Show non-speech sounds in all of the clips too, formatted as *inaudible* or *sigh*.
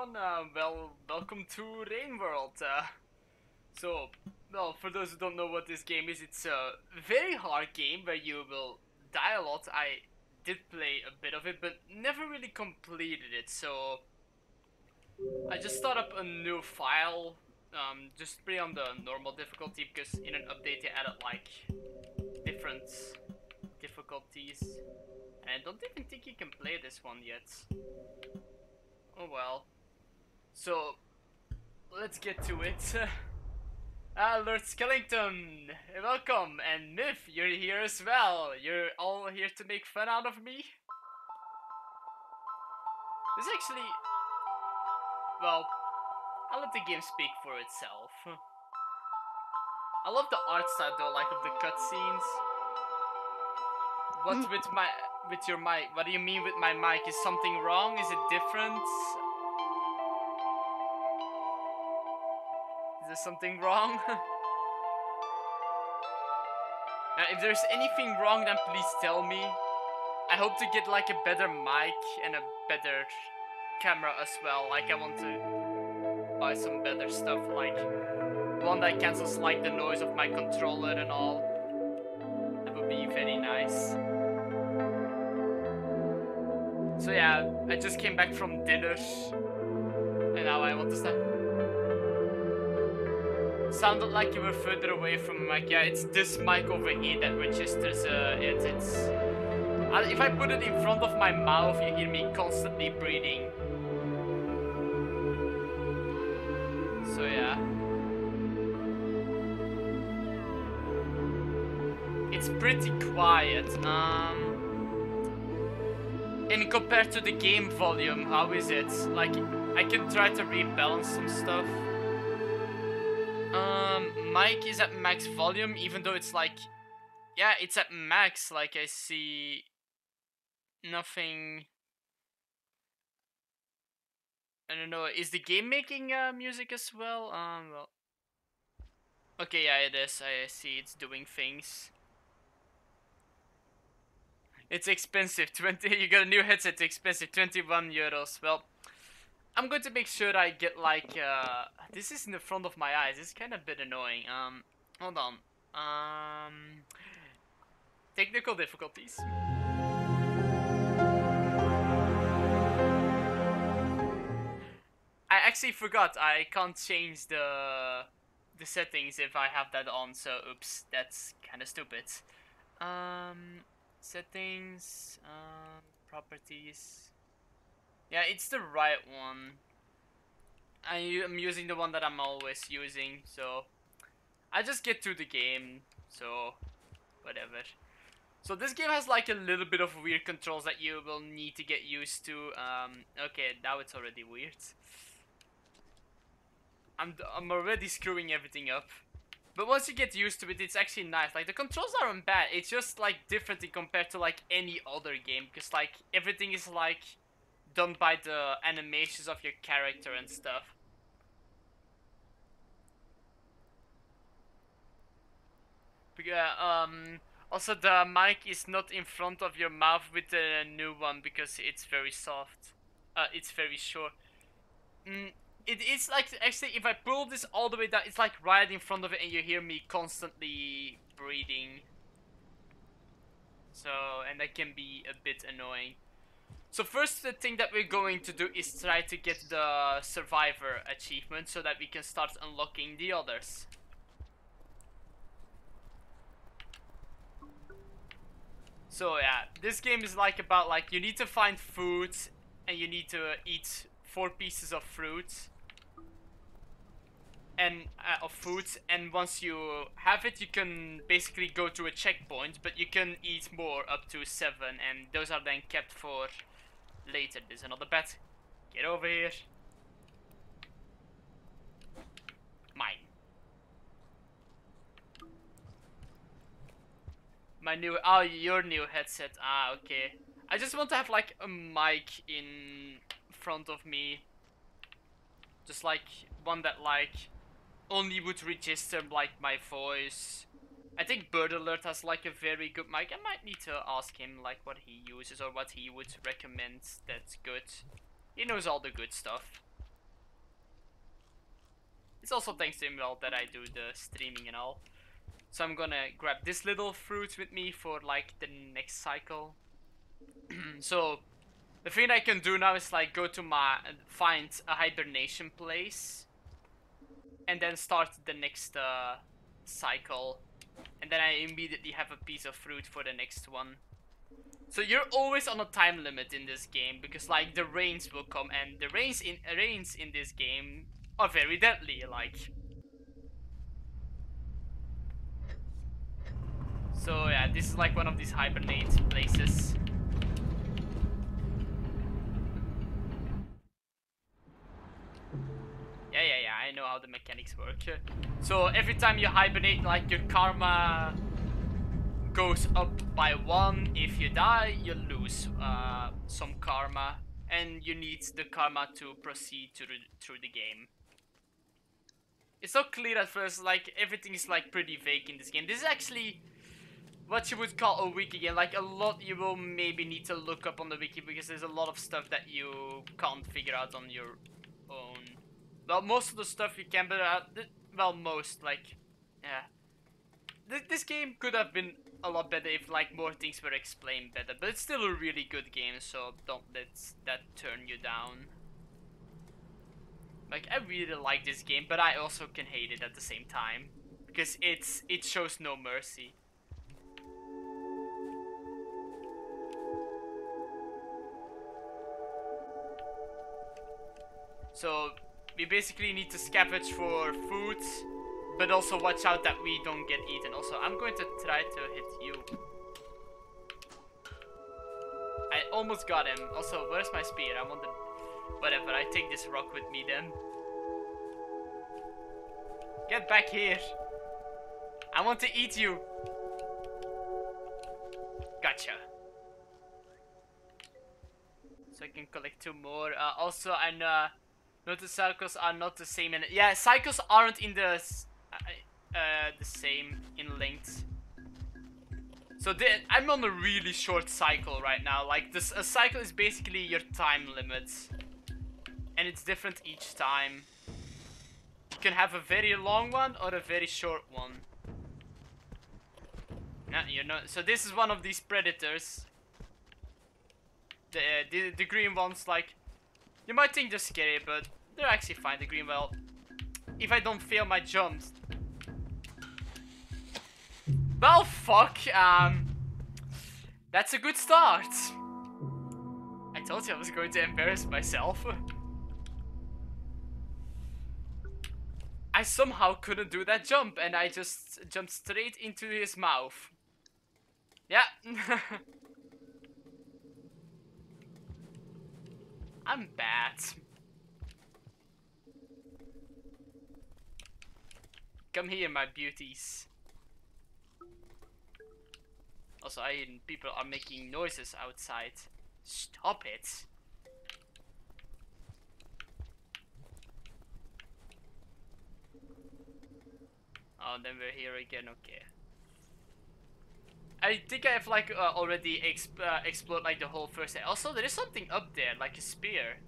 everyone. Uh, well, welcome to Rain World. Uh, so, well, for those who don't know what this game is, it's a very hard game where you will die a lot. I did play a bit of it, but never really completed it. So, I just start up a new file, um, just play on the normal difficulty because in an update they added like different difficulties. And I don't even think you can play this one yet. Oh well. So, let's get to it. *laughs* Ah, Lord Skellington, welcome, and Myth, you're here as well. You're all here to make fun out of me? This is actually... Well, I'll let the game speak for itself. I love the art style though, like of the cutscenes. What with my with your mic? What do you mean with my mic? Is something wrong? Is it different? There something wrong? *laughs* now, if there's anything wrong, then please tell me. I hope to get like a better mic and a better camera as well. Like I want to buy some better stuff, like one that cancels like the noise of my controller and all. That would be very nice. So yeah, I just came back from dinner. And now I want to start. Sounded like you were further away from the mic. Yeah, it's this mic over here that registers uh, it. It's... If I put it in front of my mouth, you hear me constantly breathing. So yeah. It's pretty quiet. Um... And compared to the game volume, how is it? Like, I can try to rebalance some stuff. Mic is at max volume, even though it's like, yeah, it's at max. Like, I see nothing. I don't know. Is the game making uh, music as well? Um, well. Okay, yeah, it is. I see it's doing things. It's expensive. *laughs* 20 you got a new headset, expensive. 21 euros. Well, I'm going to make sure I get like uh this is in the front of my eyes. It's kind of a bit annoying. Um hold on. Um technical difficulties. I actually forgot I can't change the the settings if I have that on, so oops, that's kind of stupid. Um settings, um, properties. Yeah, it's the right one. I, am using the one that I'm always using, so I just get through the game, so whatever. So this game has like a little bit of weird controls that you will need to get used to. Um, okay, now it's already weird. I'm, I'm already screwing everything up. But once you get used to it, it's actually nice. Like, the controls aren't bad. It's just, like, different compared to, like, any other game. Because, like, everything is, like, done by the animations of your character and stuff. Yeah, um, also the mic is not in front of your mouth with the new one because it's very soft. Uh, it's very short. Mm, it is like actually if I pull this all the way down, it's like right in front of it, and you hear me constantly breathing. So and that can be a bit annoying. So first the thing that we're going to do is try to get the survivor achievement so that we can start unlocking the others. So yeah, this game is like about like you need to find food and you need to eat four pieces of fruit and uh, of food and once you have it you can basically go to a checkpoint but you can eat more up to seven and those are then kept for later there's another pet get over here. Mine. My new oh your new headset. Ah okay. I just want to have like a mic in front of me. Just like one that like only would register like my voice. I think Bird Alert has like a very good mic. I might need to ask him like what he uses or what he would recommend that's good. He knows all the good stuff. It's also thanks to him well that I do the streaming and all. So I'm gonna grab this little fruit with me for like the next cycle. *clears throat* so the thing I can do now is like go to my find a hibernation place and then start the next uh, cycle and then I immediately have a piece of fruit for the next one. So you're always on a time limit in this game because like the rains will come and the rains in rains in this game are very deadly like So yeah, this is like one of these hibernate places. Know how the mechanics work. So every time you hibernate, like your karma goes up by one. If you die, you lose uh, some karma. And you need the karma to proceed to through the game. It's not clear at first, like everything is like pretty vague in this game. This is actually what you would call a wiki game. Like a lot you will maybe need to look up on the wiki because there's a lot of stuff that you can't figure out on your own. Well, most of the stuff you can, but uh, well, most like, yeah. Th this game could have been a lot better if like more things were explained better, but it's still a really good game, so don't let that turn you down. Like I really like this game, but I also can hate it at the same time because it's it shows no mercy. So we basically need to scavenge for food, but also watch out that we don't get eaten. Also, I'm going to try to hit you. I almost got him. Also, where's my spear? I want the... Whatever, I take this rock with me then. Get back here. I want to eat you. Gotcha. So I can collect two more. Uh, also, I'm... Uh, Notice cycles are not the same in yeah cycles aren't in the uh, uh, the same in length. So the, I'm on a really short cycle right now. Like this, a cycle is basically your time limit, and it's different each time. You can have a very long one or a very short one. Yeah, you know. So this is one of these predators. The uh, the, the green ones, like you might think they're scary, but they're actually fine, the green well. If I don't fail my jumps. Well, fuck, um... That's a good start. I told you I was going to embarrass myself. I somehow couldn't do that jump and I just jumped straight into his mouth. Yeah. *laughs* I'm bad. Come here, my beauties. Also, I hear people are making noises outside. Stop it. Oh, then we're here again, okay. I think I have like uh, already exp uh, explored like the whole first area. Also, there is something up there, like a spear.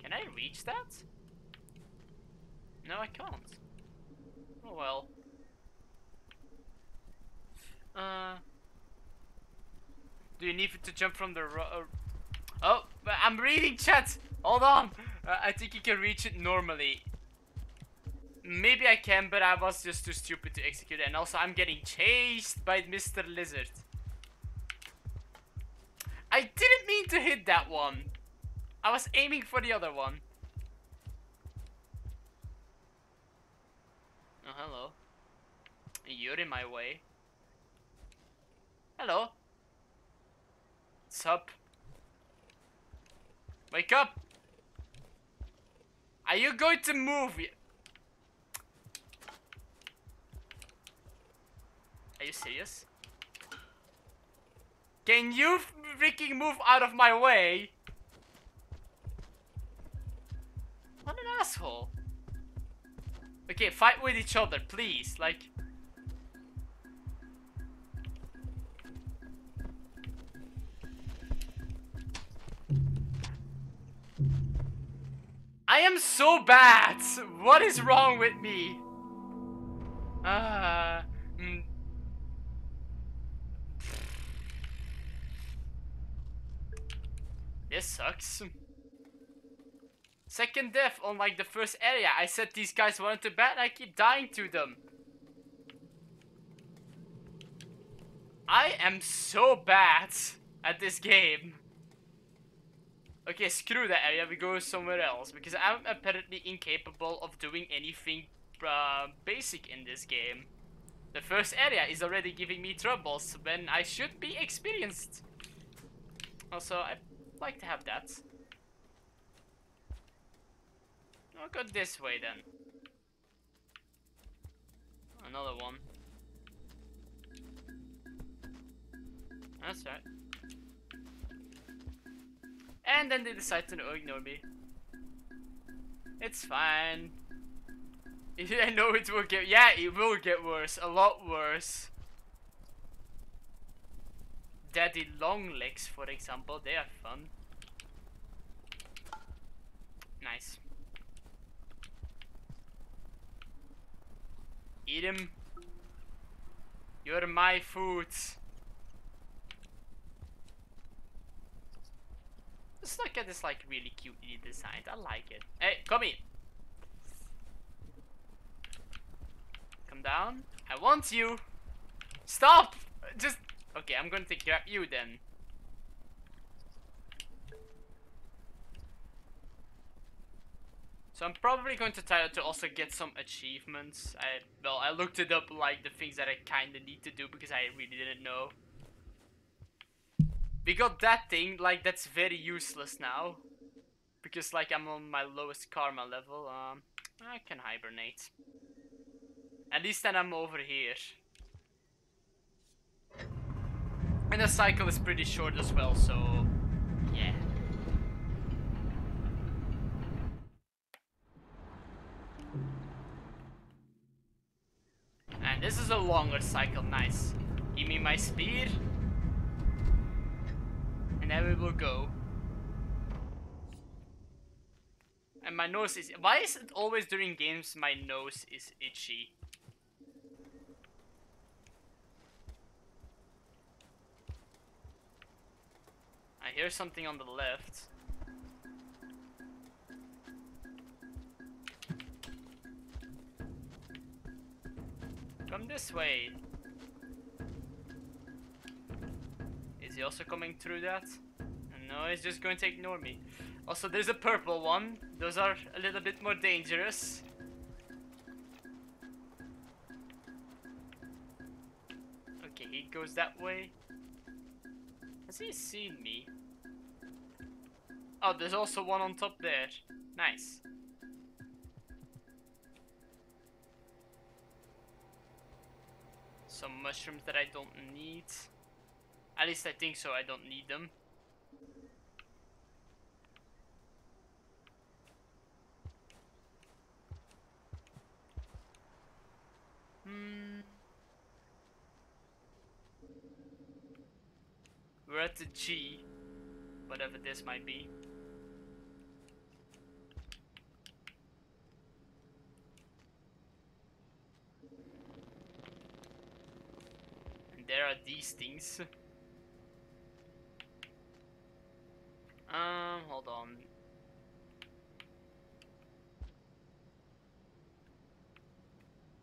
Can I reach that? No, I can't. Oh well. Uh. Do you need to jump from the ro uh, Oh, I'm reading chat! Hold on! Uh, I think you can reach it normally. Maybe I can, but I was just too stupid to execute it. And also, I'm getting chased by Mr. Lizard. I didn't mean to hit that one. I was aiming for the other one. Oh, hello. You're in my way. Hello. What's up? Wake up! Are you going to move? Are you serious? Can you freaking move out of my way? What an asshole. Okay, fight with each other, please. Like... I am so bad! What is wrong with me? Ah. Uh, mm. This sucks. Second death on like the first area. I said these guys wanted to bat I keep dying to them. I am so bad at this game. Okay, screw that area, we go somewhere else. Because I'm apparently incapable of doing anything uh, basic in this game. The first area is already giving me troubles when I should be experienced. Also, I'd like to have that. I'll go this way then. Another one. That's right. And then they decide to ignore me. It's fine. *laughs* I know it will get- yeah, it will get worse. A lot worse. Daddy long legs, for example, they are fun. Nice. Eat him. You're my food. Let's look at this like really cutely designed. I like it. Hey, come here. Come down. I want you. Stop! Just okay. I'm going to grab you then. So I'm probably going to try to also get some achievements. I well, I looked it up like the things that I kind of need to do because I really didn't know. We got that thing, like that's very useless now. Because like I'm on my lowest karma level, um, I can hibernate. At least then I'm over here. And the cycle is pretty short as well, so yeah. And this is a longer cycle, nice. Give me my speed. And then we will go. And my nose is... Why is it always during games my nose is itchy? I hear something on the left. Come this way. Is he also coming through that? No, he's just going to ignore me. Also, there's a purple one. Those are a little bit more dangerous. Okay, he goes that way. Has he seen me? Oh, there's also one on top there. Nice. Some mushrooms that I don't need. At least I think so, I don't need them. Hmm. We're at the G, whatever this might be. And there are these things. Um, hold on.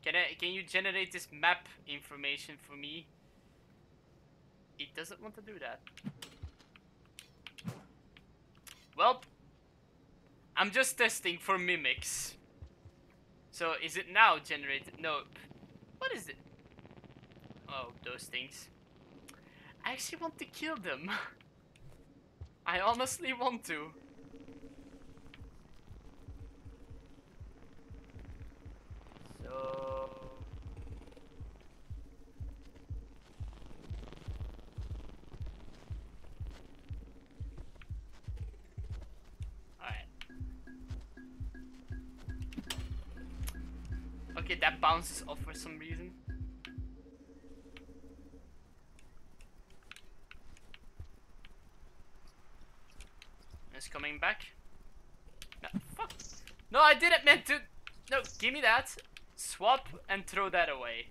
Can I, can you generate this map information for me? It doesn't want to do that. Well, I'm just testing for mimics. So is it now generated? No. What is it? Oh, those things. I actually want to kill them. *laughs* I honestly want to. So... Okay, that bounces off for some reason. It's coming back. No, fuck. No, I didn't meant to. No, give me that. Swap and throw that away.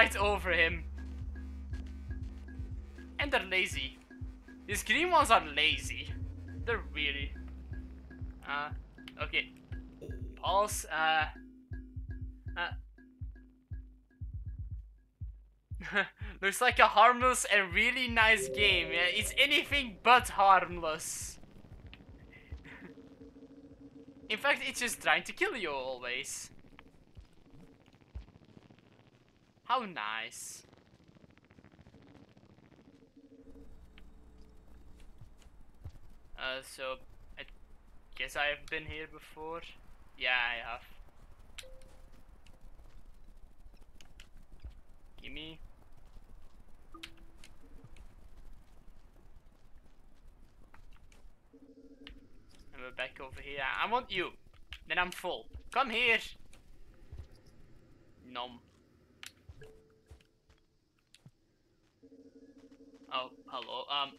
Right over him. And they're lazy. These green ones are lazy. They're really. Uh, okay. Pulse, uh. Uh. *laughs* Looks like a harmless and really nice game. Yeah, it's anything but harmless. *laughs* In fact, it's just trying to kill you always. How nice. Uh, so, I guess I have been here before. Yeah, I have. Gimme. And we're back over here. I want you. Then I'm full. Come here. Nom. Oh, hello. Um.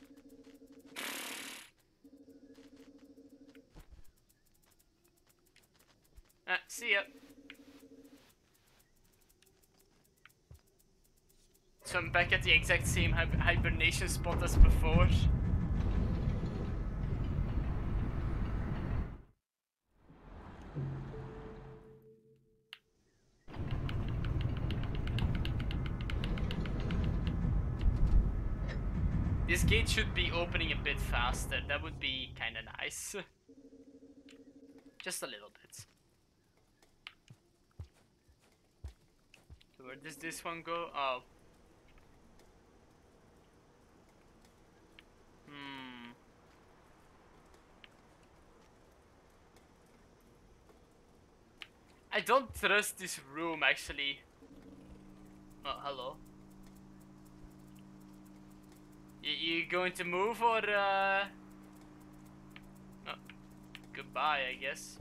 Uh, see ya. So I'm back at the exact same hib hibernation spot as before. Gate should be opening a bit faster. That would be kind of nice. Just a little bit. So where does this one go? Oh. Hmm. I don't trust this room actually. Oh, hello. You, going to move or uh... Oh, goodbye, I guess.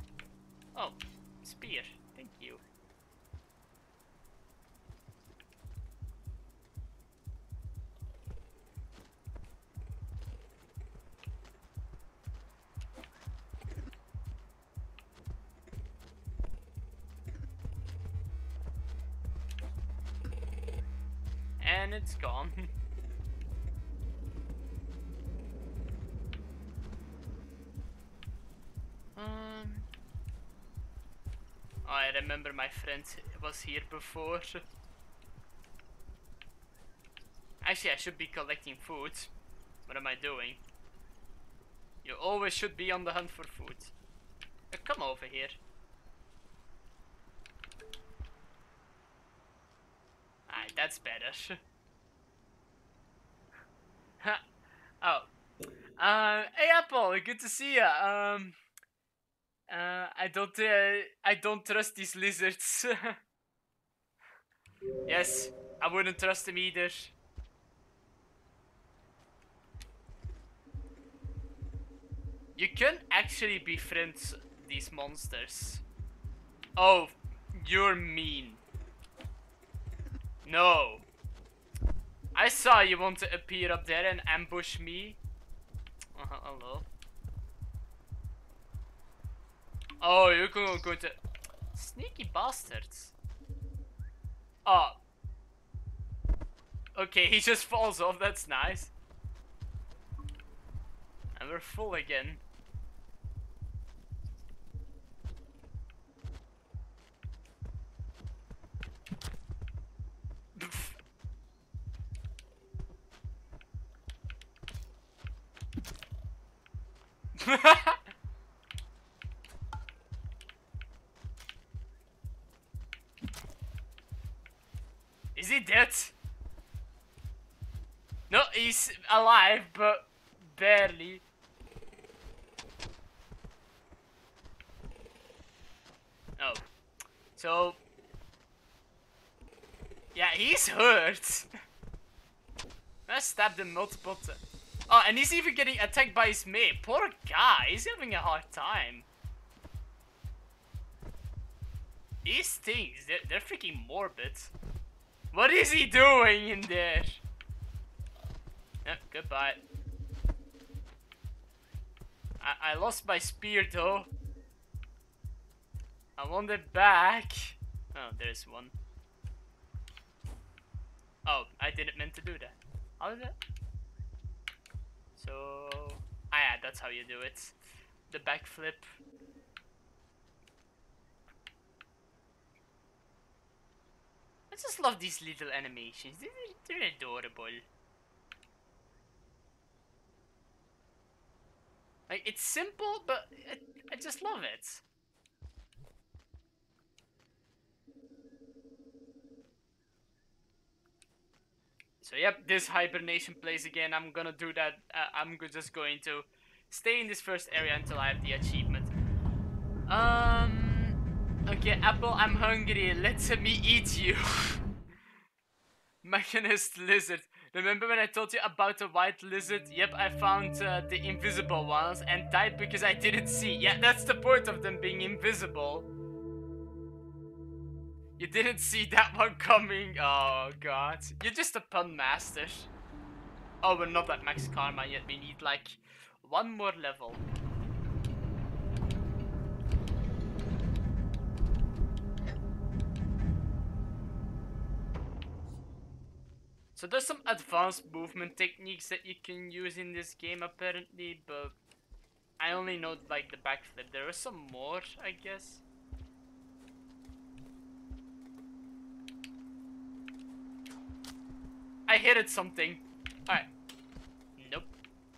Oh, spear. Thank you. And it's gone. *laughs* my friend was here before. Actually, I should be collecting food. What am I doing? You always should be on the hunt for food. Uh, come over here. Alright, that's better. *laughs* oh. Uh, hey Apple, good to see ya. Um, uh, I don't, uh, I don't trust these lizards. *laughs* yes, I wouldn't trust them either. You can actually befriend these monsters. Oh, you're mean. No. I saw you want to appear up there and ambush me. Uh hello. Oh, you're going, going to... Sneaky bastards. Oh. Okay, he just falls off, that's nice. And we're full again. *laughs* *laughs* Is he dead? No, he's alive, but barely. Oh. So... Yeah, he's hurt. I stabbed him multiple times. Oh, and he's even getting attacked by his mate. Poor guy, he's having a hard time. These things, they're, they're freaking morbid. What is he doing in there? Yeah, goodbye. I, I lost my spear though. I want it back. Oh, there's one. Oh, I didn't mean to do that. How is it? So, ah yeah, that's how you do it. The backflip. I just love these little animations. They're, they're adorable. Like, it's simple, but I, I just love it. So yep, this hibernation place again, I'm gonna do that, uh, I'm just going to stay in this first area until I have the achievement. Um, okay, Apple, I'm hungry, let me eat you. *laughs* Mechanist lizard. Remember when I told you about the white lizard? Yep, I found uh, the invisible ones and died because I didn't see. Yeah, that's the point of them being invisible. You didn't see that *laughs* one coming. Oh god. You're just a pun master. Oh, we're not at max karma yet. We need like one more level. So there's some advanced movement techniques that you can use in this game apparently, but I only know like the backflip. There are some more, I guess. I hit at something. Alright. Nope.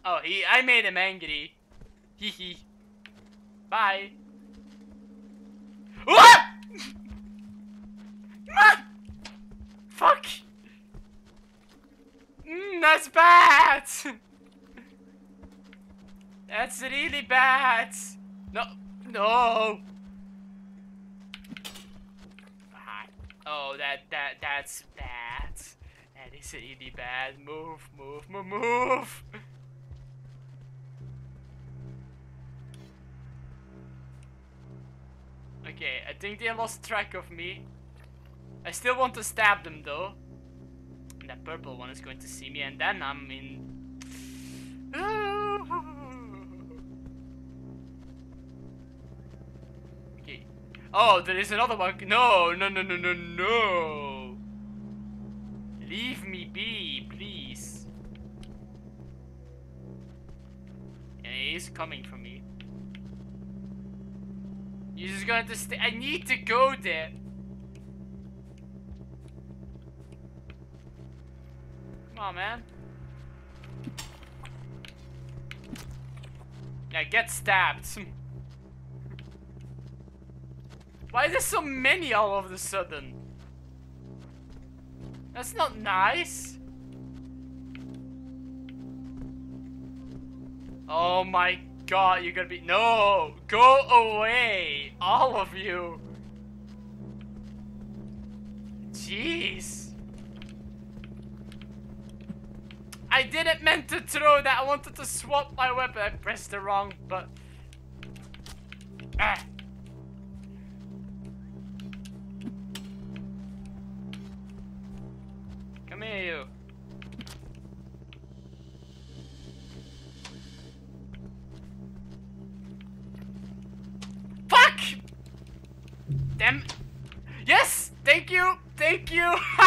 Oh, he I made him angry. Hee hee. Bye. What? *laughs* Ah! Fuck! That's bad! that's really bad! No, no! Oh, that, that, that's bad. That is really bad. Move, move, move, move! okay, I think they lost track of me. I still want to stab them though. And that purple one is going to see me and then I'm in... *laughs* okay. Oh, there is another one. No, no, no, no, no, no. Leave me be, please. Yeah, he's coming for me. You're just going to stay. I need to go there. Come on, man. Yeah, get stabbed. Why is there so many all of a sudden? That's not nice. Oh my god, you're gonna be- No! Go away! All of you! Jeez. I didn't meant to throw that. I wanted to swap my weapon. I pressed the wrong button. Ah. Come here, you. Fuck! Damn. Yes! Thank you! Thank you! *laughs*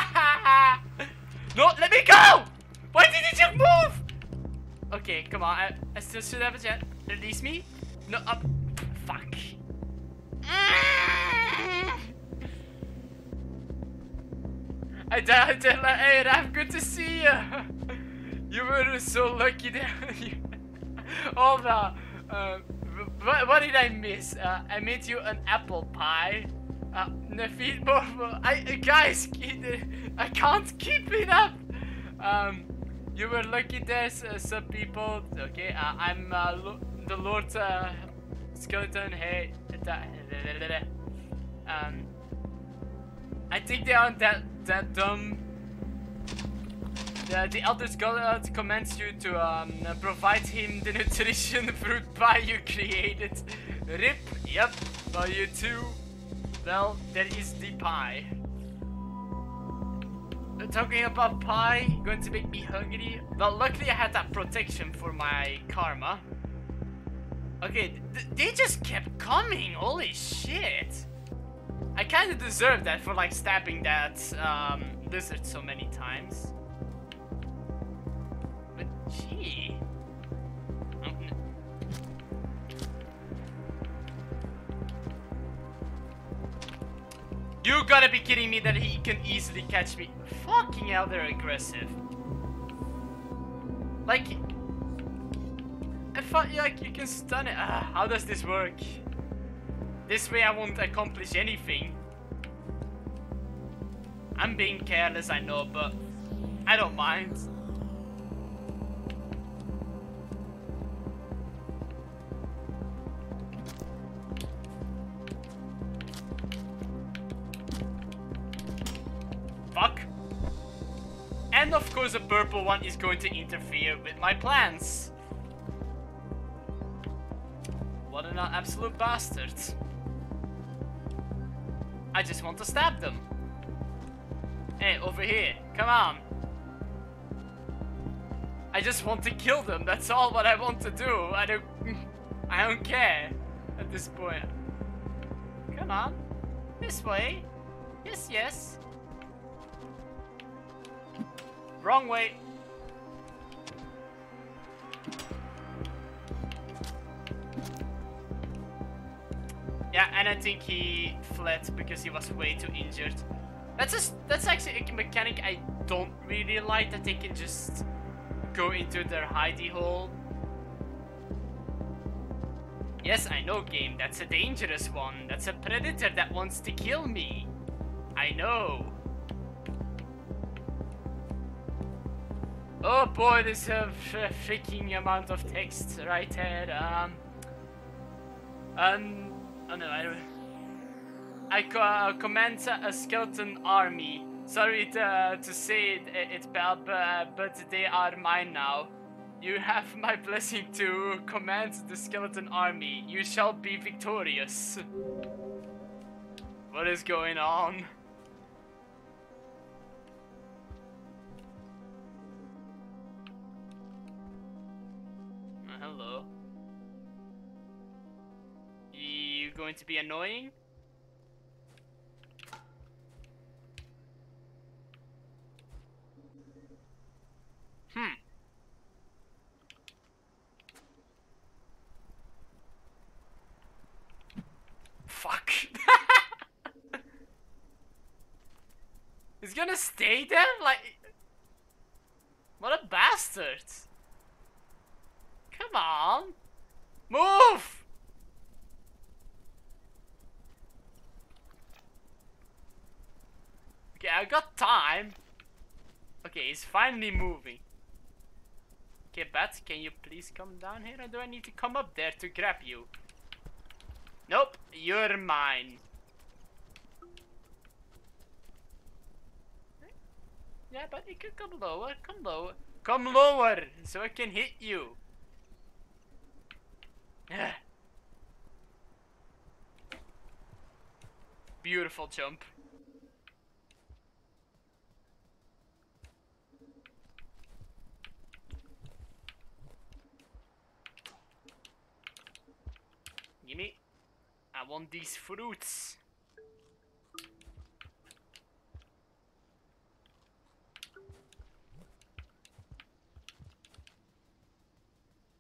I, I still should have a jet. Release me? No, up. Fuck. I died, hey Raf, good to see you. You were so lucky there. Hold on. Uh, what, what did I miss? Uh, I made you an apple pie. Uh, I, guys, I can't keep it up. Um, you were lucky there's uh, some people. Okay, uh, I'm uh, the Lord uh, Skeleton. Hey, um, I think they aren't that that dumb. The, the Elder God commands you to um, provide him the *laughs* nutrition fruit pie you created. Rip, yep, but you too. Well, there is the pie. Talking about pie, going to make me hungry. Well, luckily I had that protection for my karma. Okay, th they just kept coming, holy shit. I kind of deserve that for like stabbing that um, lizard so many times. But gee. You gotta be kidding me that he can easily catch me. Fucking hell, they're aggressive. Like, I thought like you can stun it. Ah, how does this work? This way I won't accomplish anything. I'm being careless, I know, but I don't mind. And of course the purple one is going to interfere with my plans. What an absolute bastard. I just want to stab them. Hey, over here. Come on. I just want to kill them. That's all what I want to do. I don't *laughs* I don't care at this point. Come on. This way. Yes, yes. Wrong way. Yeah, and I think he fled because he was way too injured. That's just that's actually a mechanic I don't really like that they can just go into their hidey hole. Yes, I know game, that's a dangerous one. That's a predator that wants to kill me. I know. Oh boy, there's a freaking amount of text right there. Um, um, oh no, I. I co uh, command a skeleton army. Sorry to, to say it, it pal, but, but they are mine now. You have my *laughs* blessing to command the skeleton army. You shall be victorious. What is going on? Hello. You going to be annoying? Hmm. Fuck. *laughs* He's gonna stay there? Like... What a bastard. Come on. Move! Okay, I got time. Okay, he's finally moving. Okay, Bat, can you please come down here? Or do I need to come up there to grab you? Nope, you're mine. Yeah, but you can come lower, come lower. Come lower, so I can hit you. *sighs* Beautiful jump. Gimme. I want these fruits.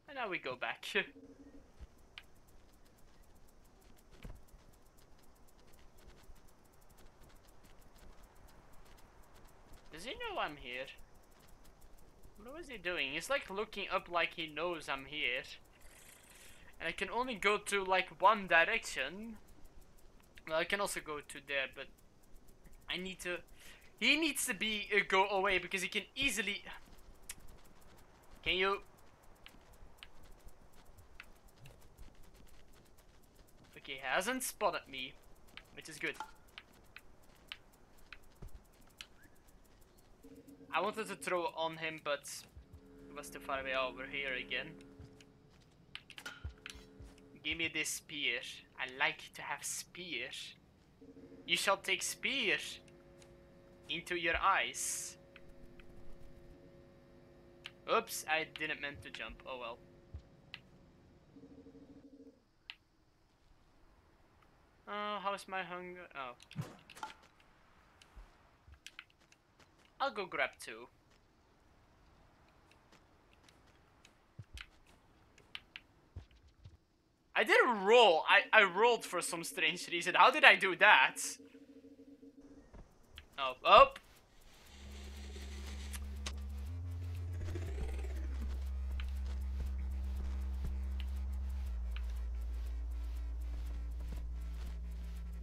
And now we go back. *laughs* Does he know I'm here? What is he doing? He's like looking up like he knows I'm here. And I can only go to like one direction. Well, I can also go to there, but I need to. He needs to be uh, go away because he can easily. Can you? Okay, he hasn't spotted me, which is good. I wanted to throw on him, but it was too far away over here again. Give me this spear. I like to have spear. You shall take spear into your eyes. Oops, I didn't meant to jump. Oh well. Uh, oh, how's my hunger? Oh. I'll go grab two. I didn't roll. I, I rolled for some strange reason. How did I do that? Oh, oh.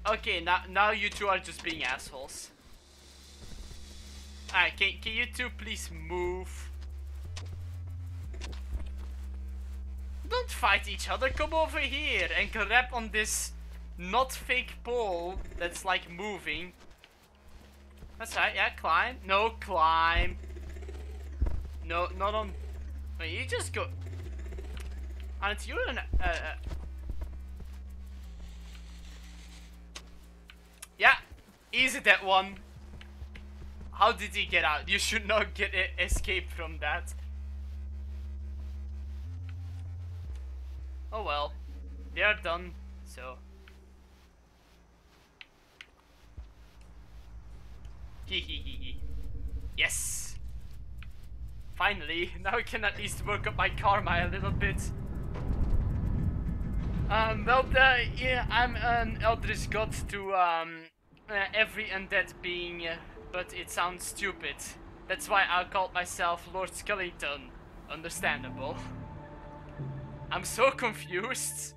Okay, now now you two are just being assholes. Alright, can, can you two please move? Don't fight each other, come over here and grab on this not fake pole that's like moving. That's right, yeah, climb. No, climb. No, not on... Wait, you just go... And it's you and... Uh, uh, yeah, easy that one. How did he get out? You should not get escape from that. Oh well. They are done, so... Hehehe. yes! Finally, *laughs* now I can at least work up my karma a little bit. Um, well, uh, yeah, I'm an Eldritch God to um, uh, every undead being, uh, but it sounds stupid. That's why I called myself Lord Skeleton. Understandable. I'm so confused.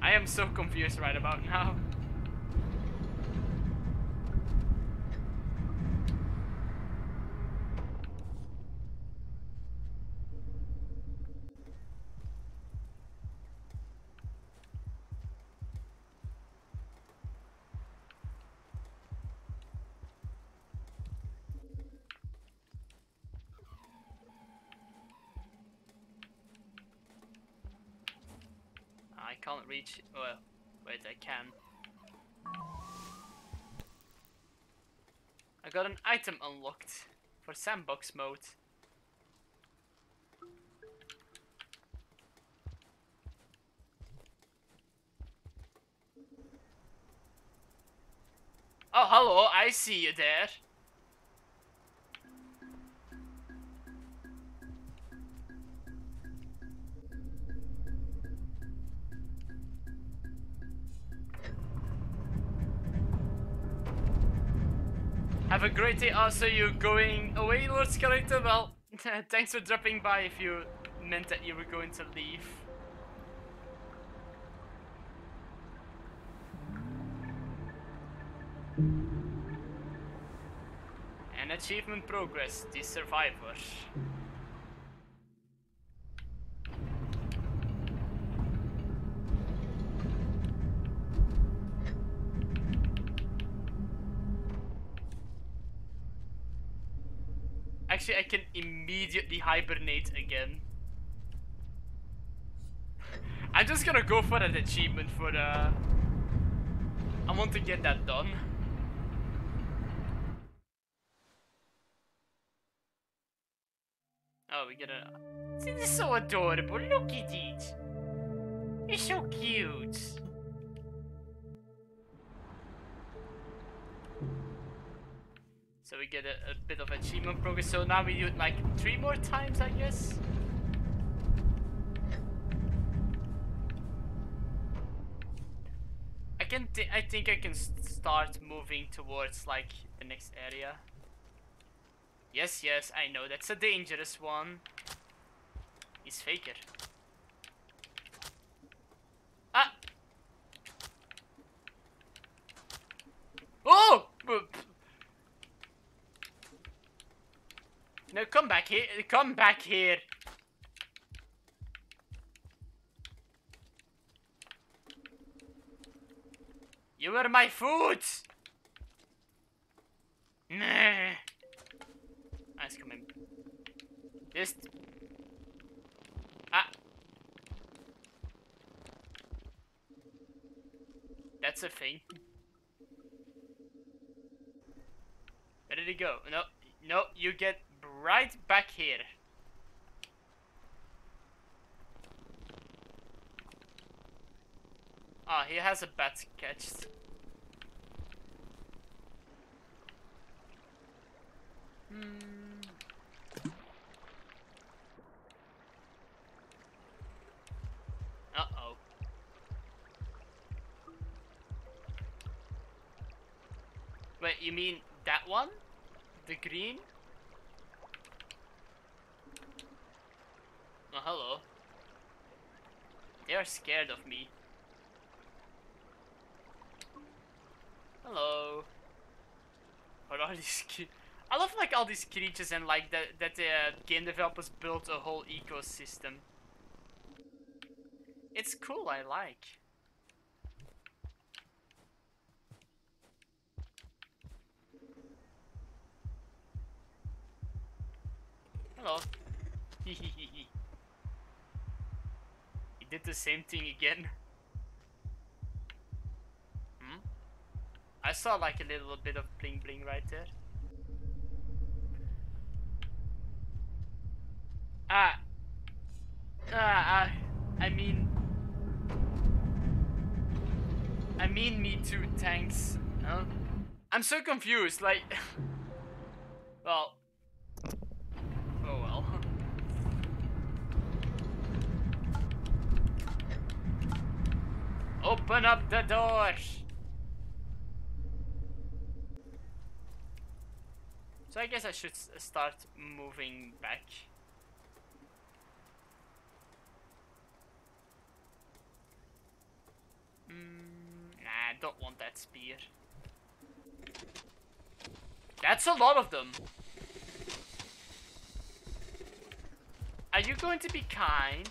I am so confused right about now. Reach... Well, wait, I can. I got an item unlocked for sandbox mode. Oh, hello, I see you there. Have a great day. Also, you going away, Lord Skeleton? Well, *laughs* thanks for dropping by if you meant that you were going to leave. An achievement progress, the survivor. Actually, I can immediately hibernate again. I'm just gonna go for that achievement for uh I want to get that done. Oh, we get a... This is so adorable. Look at it. It's so cute. So we get a, a bit of achievement progress. So now we do it like three more times, I guess. I can. I think I can start moving towards like the next area. Yes, yes, I know that's a dangerous one. He's faker. Ah. Oh! Come back here. Come back here. You were my food. Nah. Ice coming. This. Ah. That's a thing. Where did he go? No, no, you get right back here. Ah, he has a bat catched. Hmm. Uh-oh. Wait, you mean that one? The green? Oh, hello. They are scared of me. Hello. What are *laughs* these I love like all these creatures and like that that the uh, game developers built a whole ecosystem. It's cool, I like. Hello. *laughs* did the same thing again. Hmm? I saw like a little bit of bling bling right there. Ah. Ah, I, I mean... I mean me too, thanks. Huh? I'm so confused, like... *laughs* well... Oh well. Open up the doors! So I guess I should start moving back. Mm, nah, I don't want that spear. That's a lot of them. Are you going to be kind?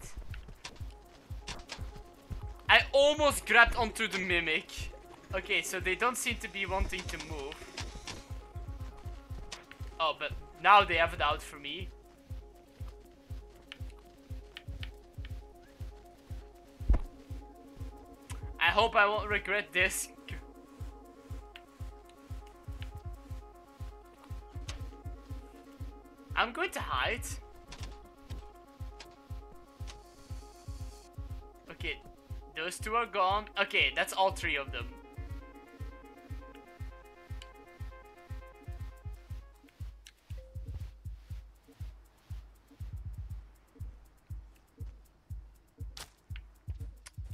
I almost grabbed onto the mimic. Okay, so they don't seem to be wanting to move. Oh, but now they have it out for me. I hope I won't regret this. I'm going to hide. Okay, those two are gone. Okay, that's all three of them.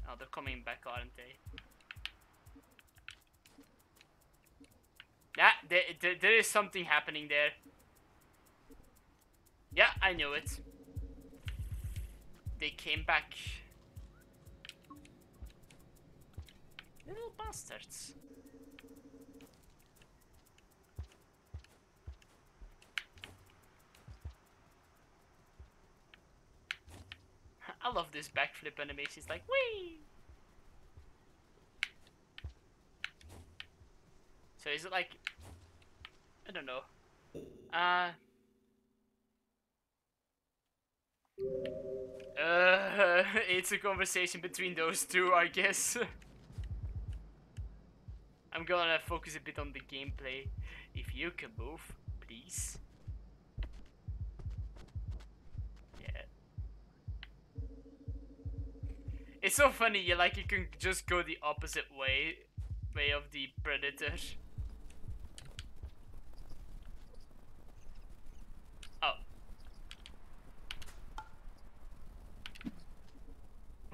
Oh, they're coming back, aren't they? Yeah, there, there, there is something happening there. Yeah, I knew it. They came back. Little bastards. I love this backflip animation. It's like, wee! So is it like, I don't know. Uh, uh, *laughs* it's a conversation between those two, I guess. *laughs* I'm gonna focus a bit on the gameplay. If you can move, please. Yeah. It's so funny, you like you can just go the opposite way way of the predator. Oh.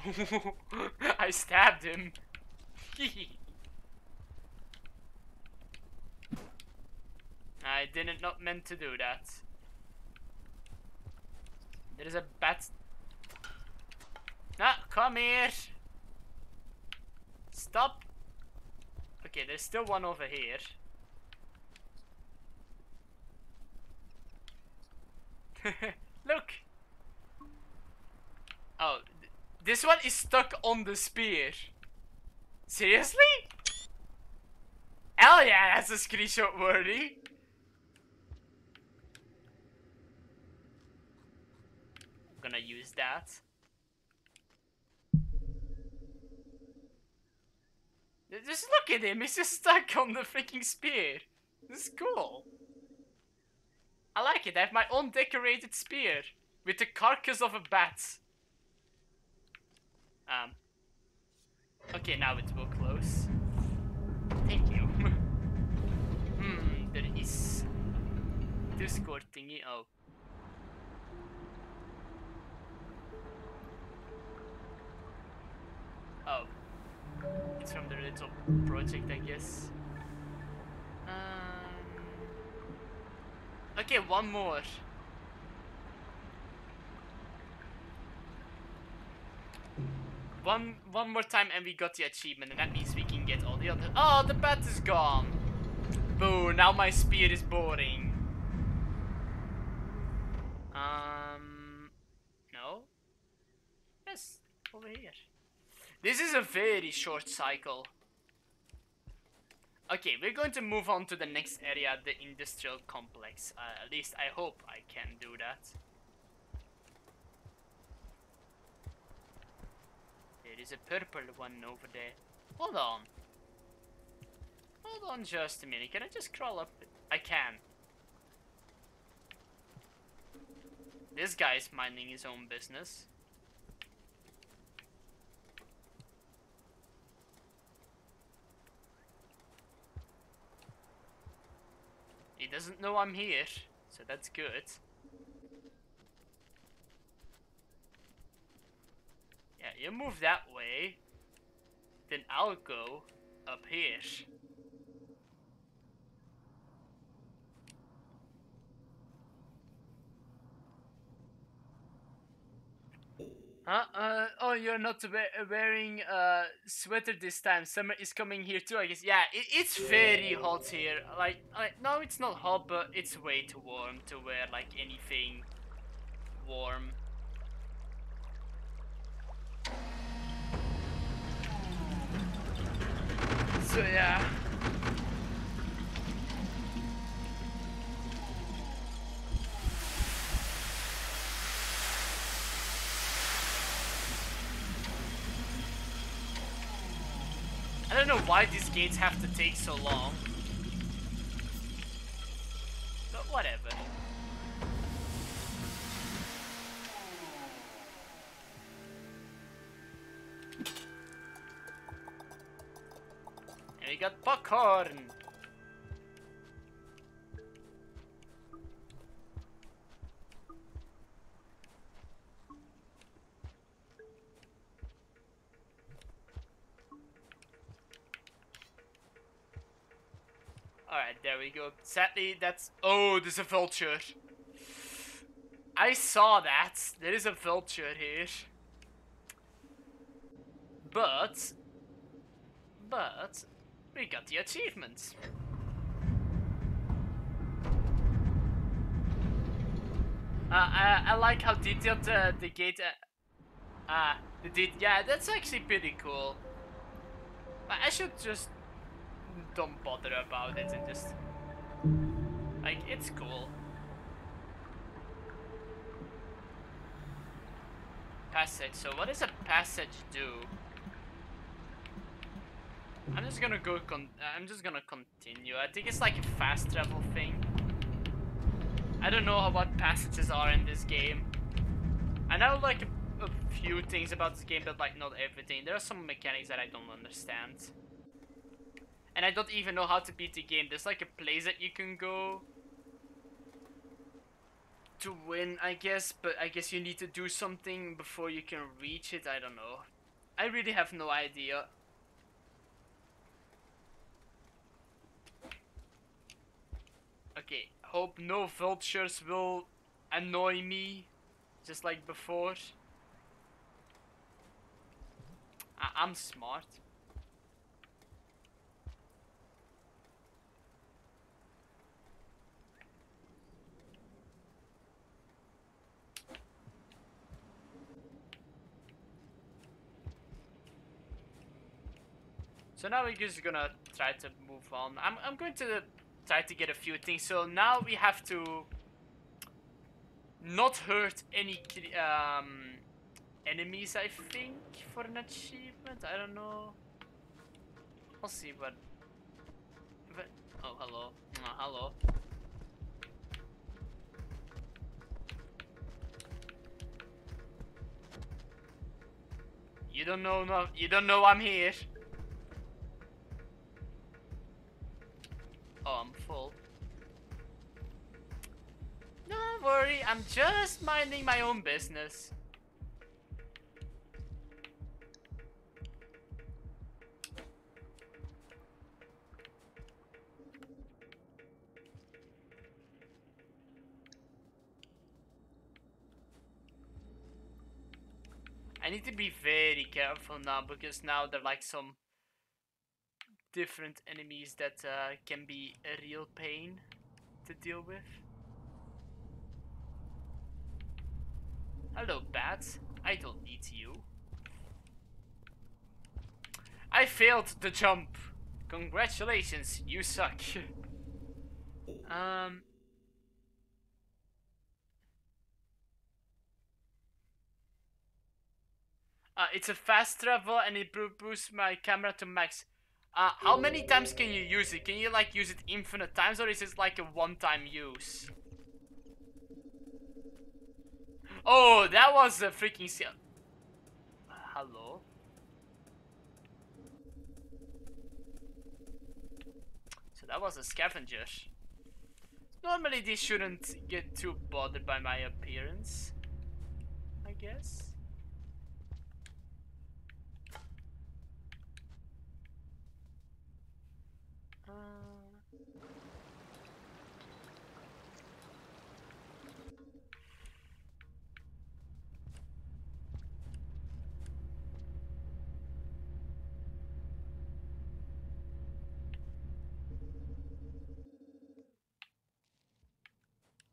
*laughs* I stabbed him. *laughs* I didn't not meant to do that. There is a bat Ah, come here. Stop. Okay, there's still one over here. *laughs* Look. Oh, th this one is stuck on the spear. Seriously? Hell yeah, that's a screenshot worthy. gonna use that. Just look him, he's just stuck on the freaking spear. This is cool. I like it, I have my own decorated spear. With the carcass of a bat. Um. Okay, now it will close. Thank you. *laughs* hmm, there is... Discord thingy, oh. Oh. It's from the little project, I guess. Um, okay, one more. One one more time and we got the achievement and that means we can get all the other- Oh, the bat is gone! Boo, now my spear is boring. Um... No? Yes, over here. This is a very short cycle. Okay, we're going to move on to the next area, the industrial complex. Uh, at least I hope I can do that. There is a purple one over there. Hold on. Hold on just a minute. Can I just crawl up? I can. This guy's minding his own business. He doesn't know I'm here, so that's good. Yeah, you move that way, then I'll go up here. Huh? Uh, oh, you're not we- wearing a sweater this time. Summer is coming here too, I guess. Yeah, it, it's very hot here. Like, like, no, it's not hot, but it's way too warm to wear like anything warm. So yeah. Why these gates have to take so long. But whatever. And we got popcorn! Go. Sadly, that's... Oh, there's a vulture. I saw that. There is a vulture here. But... But... We got the achievements. Uh, I, I like how detailed uh, the gate... Uh, uh, the det yeah, that's actually pretty cool. But I should just don't bother about it and just it's cool. Passage. So what does a passage do? I'm just gonna go. Con I'm just gonna continue. I think it's like a fast travel thing. I don't know what passages are in this game. I know like a, a few things about this game, but like not everything. There are some mechanics that I don't understand. And I don't even know how to beat the game. There's like a place that you can go to win, I guess, but I guess you need to do something before you can reach it. I don't know. I really have no idea. Okay, hope no vultures will annoy me just like before. I I'm smart. So now we're just gonna try to move on. I'm, I'm going to try to get a few things. So now we have to not hurt any um, enemies, I think, for an achievement. I don't know. I'll see what. But, oh, hello. Oh, hello. You don't know no you don't know I'm here. Oh, I'm full. Don't worry, I'm just minding my own business. I need to be very careful now because now there are like some different enemies that uh, can be a real pain to deal with. Hello, bats. I don't need you. I failed the jump. Congratulations, you suck. *laughs* um, Uh, it's a fast travel and it boosts my camera to max. Uh, how many times can you use it? Can you like use it infinite times or is it like a one-time use? Oh, that was a freaking seal. hello? So that was a scavenger. Normally these shouldn't get too bothered by my appearance. I guess.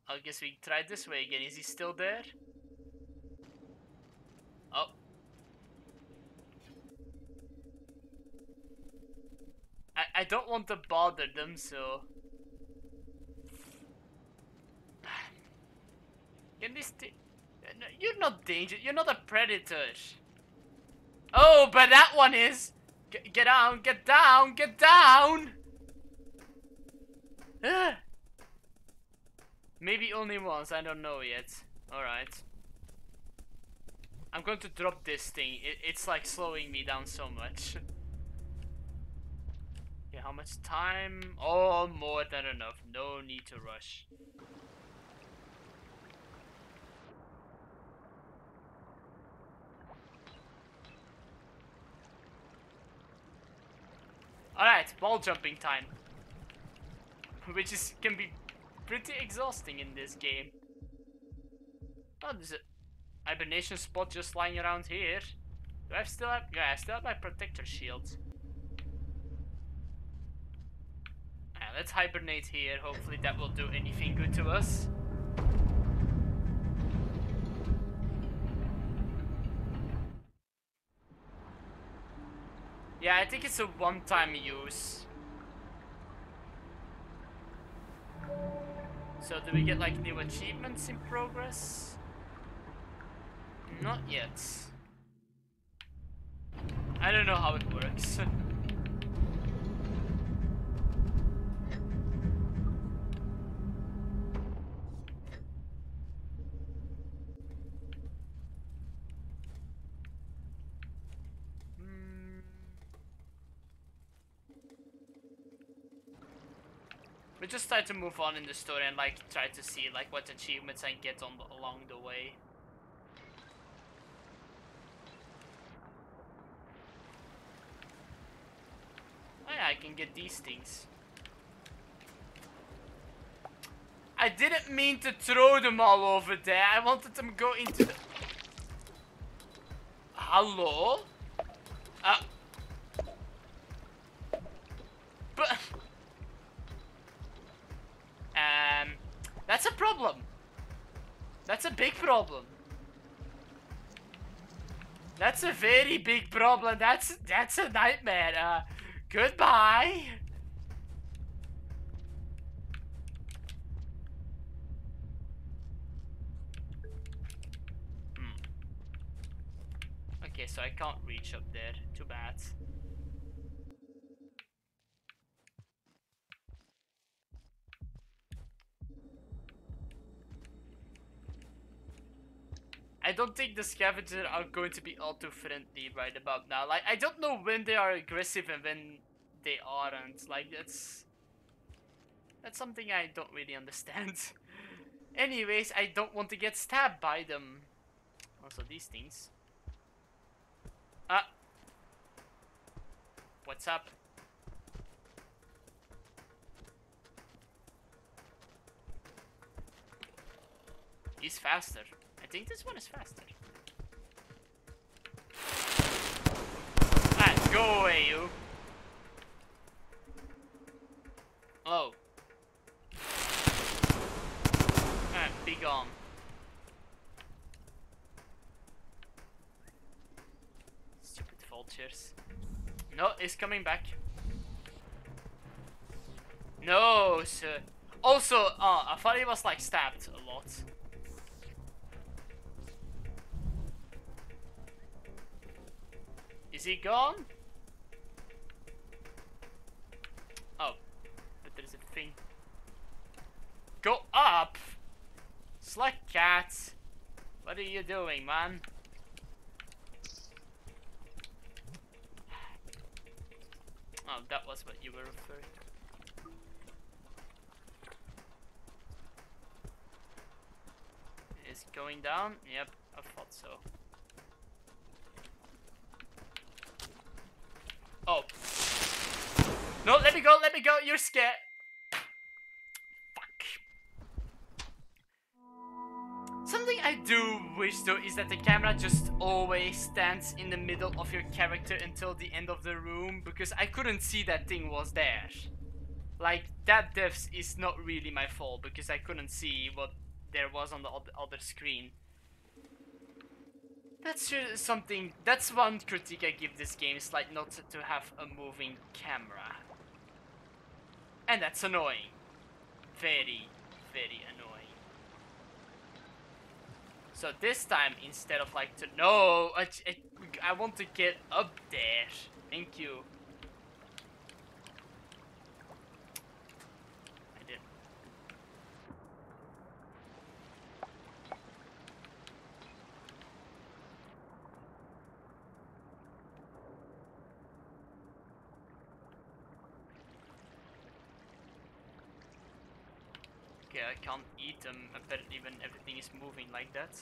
I guess we try this way again. Is he still there? I, don't want to bother them, so... Can this You're not dangerous. You're not a predator. Oh, but that one is. G get down, get down, get down. *sighs* Maybe only once, I don't know yet. Alright. I'm going to drop this thing. It, it's like slowing me down so much. How much time? Oh, more than enough. No need to rush. Alright, ball jumping time. *laughs* Which is can be pretty exhausting in this game. Oh, there's a hibernation spot just lying around here. Do I still have? Yeah, I still have my protector shield. Let's hibernate here. Hopefully that will do anything good to us. Yeah, I think it's a one-time use. So do we get like new achievements in progress? Not yet. I don't know how it works. *laughs* We just try to move on in the story and like try to see like what achievements I get on along the way. Oh yeah, I can get these things. I didn't mean to throw them all over there. I wanted them go into the... Hello? problem. That's a very big problem. That's that's a nightmare. Uh, goodbye. Hmm. Okay, so I can't reach up there. Too bad. Don't think the scavengers are going to be all too friendly right about now. Like, I don't know when they are aggressive and when they aren't. Like, that's... That's something I don't really understand. *laughs* Anyways, I don't want to get stabbed by them. Also, these things. Ah! What's up? He's faster. I think this one is faster. Ah, go away, you. Oh. Ah, be gone. Stupid vultures. No, it's coming back. No, sir. Also, uh, I thought he was like stabbed a lot. Is he gone? Oh, but there's a thing. Go up! Slugcat! What are you doing, man? Oh, that was what you were referring to. Is going down? Yep, I thought so. Oh. No, let me go, let me go, you're scared. Fuck. Something I do wish though is that the camera just always stands in the middle of your character until the end of the room because I couldn't see that thing was there. Like, that depth is not really my fault because I couldn't see what there was on the other screen. That's something, that's one critique I give this game, is like not to have a moving camera. And that's annoying. Very, very annoying. So this time, instead of like to, no, I, I, I want to get up there. Thank you. Okay, I can't eat them apparently when everything is moving like that.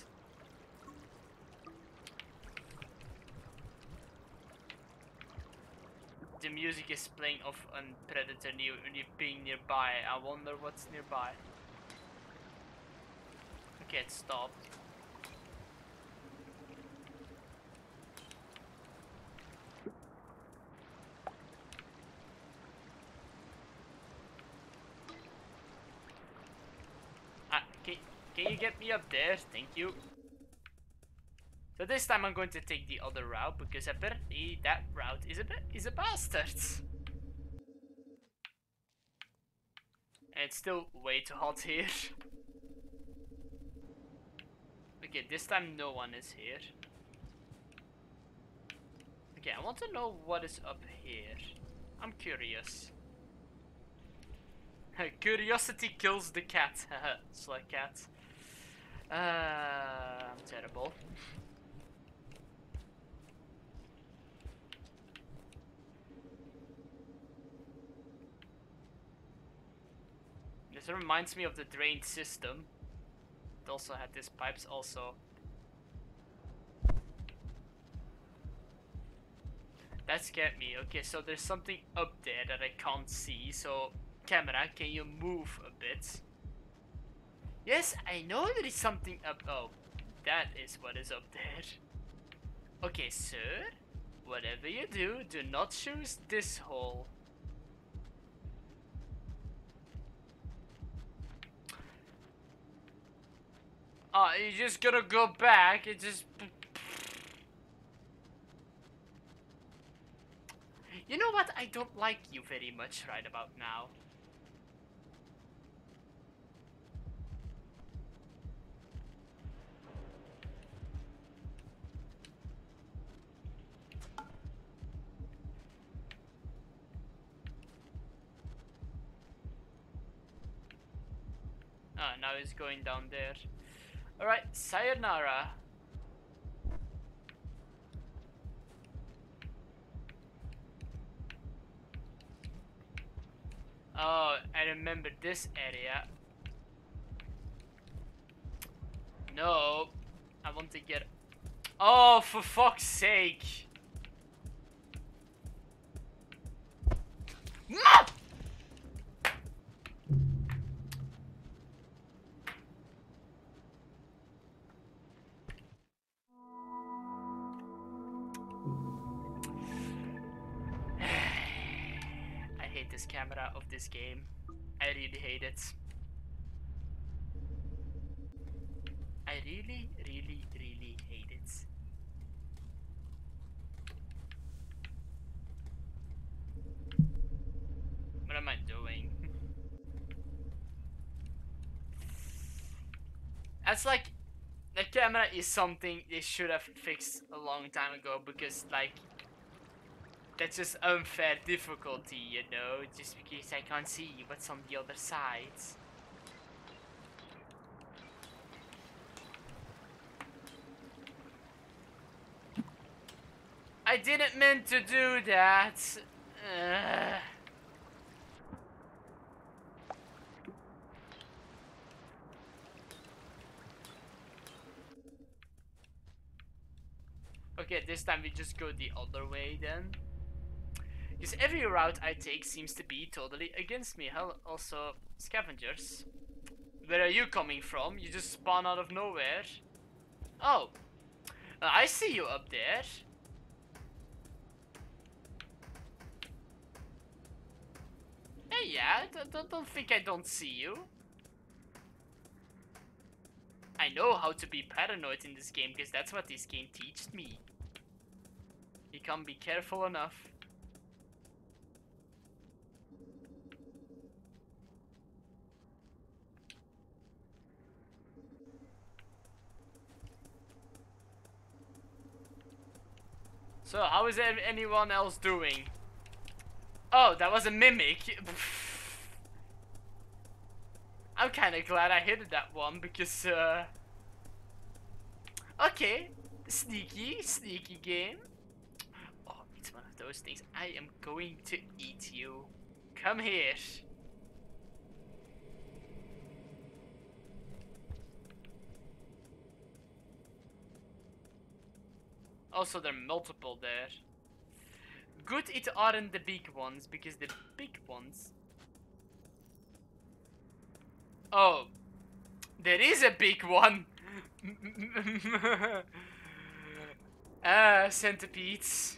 The music is playing of a predator near, being nearby. I wonder what's nearby. Okay, it stopped. Can you get me up there? Thank you. So this time I'm going to take the other route because apparently that route is a bit is a bastard. And it's still way too hot here. Okay, this time no one is here. Okay, I want to know what is up here. I'm curious. *laughs* Curiosity kills the cat. *laughs* like cat. Uh, I'm terrible. This reminds me of the drain system. It also had these pipes also. That scared me. Okay, so there's something up there that I can't see. So, camera, can you move a bit? Yes, I know there is something up. Oh, that is what is up there. Okay, sir. Whatever you do, do not choose this hole. Ah, oh, you're just gonna go back. It just. You know what? I don't like you very much right about now. Now he's going down there. Alright, sayonara. Oh, I remember this area. No, I want to get... Oh, for fuck's sake! This game. I really hate it. I really, really, really hate it. What am I doing? That's like the camera is something they should have fixed a long time ago because like that's just unfair difficulty, you know, just because I can't see what's on the other side. I didn't mean to do that. Ugh. Okay, this time we just go the other way then. Because every route I take seems to be totally against me. Hell, also, scavengers. Where are you coming from? You just spawn out of nowhere. Oh. Uh, I see you up there. Hey, yeah, don't, don't, don't think I don't see you. I know how to be paranoid in this game because that's what this game teaches me. You can't be careful enough. So, how is anyone else doing? Oh, that was a mimic. *laughs* I'm kind of glad I hit that one because, uh... Okay, sneaky, sneaky game. Oh, it's one of those things. I am going to eat you. Come here. Also, there are multiple there. Good it aren't the big ones, because the big ones... Oh. There is a big one! *laughs* Ah, centipedes.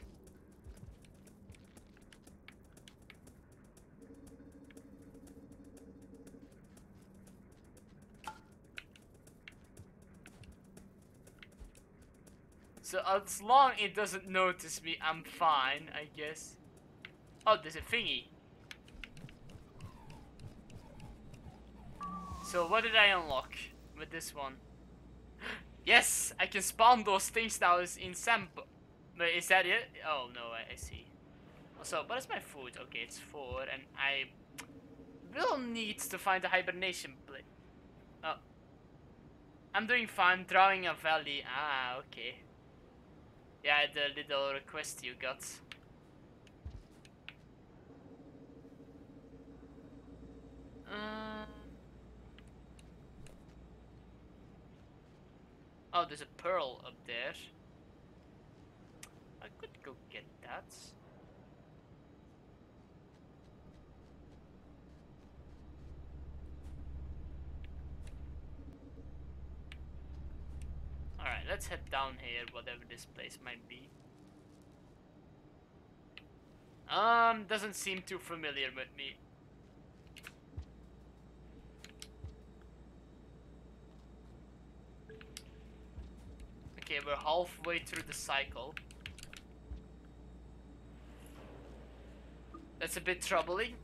So as long it doesn't notice me, I'm fine, I guess. Oh, there's a thingy. So what did I unlock with this one? *gasps* yes, I can spawn those things now in sample. But is that it? Oh no, I, I see. So what is my food? Okay, it's four, and I will need to find a hibernation place. Oh. I'm doing fine, drawing a valley. Ah, okay. Yeah, the little request you got. Um, oh, there's a pearl up there. I could go get that. Alright, let's head down here, whatever this place might be. Um, doesn't seem too familiar with me. Okay, we're halfway through the cycle. That's a bit troubling.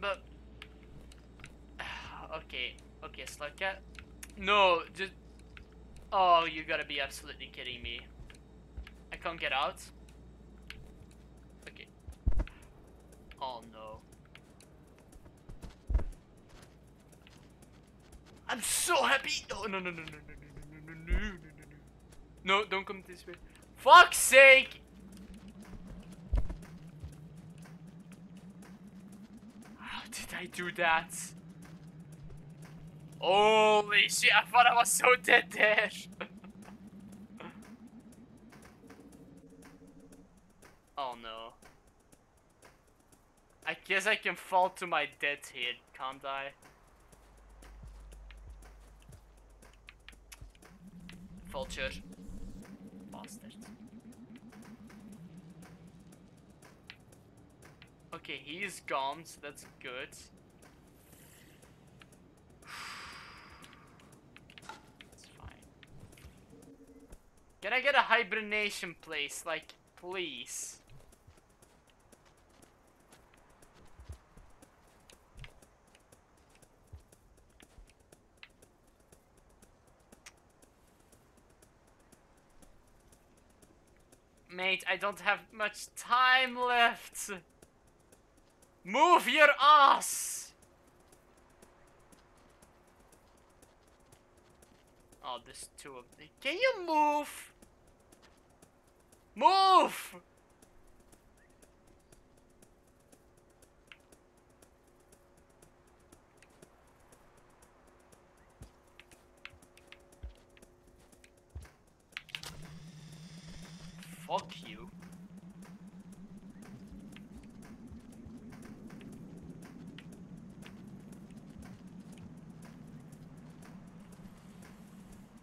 But... *sighs* okay, okay, Slugcat. No, just... Oh, you gotta be absolutely kidding me. I can't get out? Okay. Oh no. I'm so happy. Oh no no no no no no no no no no no no! No, don't come this way. Fuck's sake! How did I do that? Holy shit! I thought I was so dead there. *laughs* oh no. I guess I can fall to my death here, can't I? Vulture. Bastard. Okay, he's gone, so that's good. It's fine. Can I get a hibernation place? Like, please. Mate, I don't have much time left. Move your ass! Oh, there's two of them. Can you move? Move! Fuck you.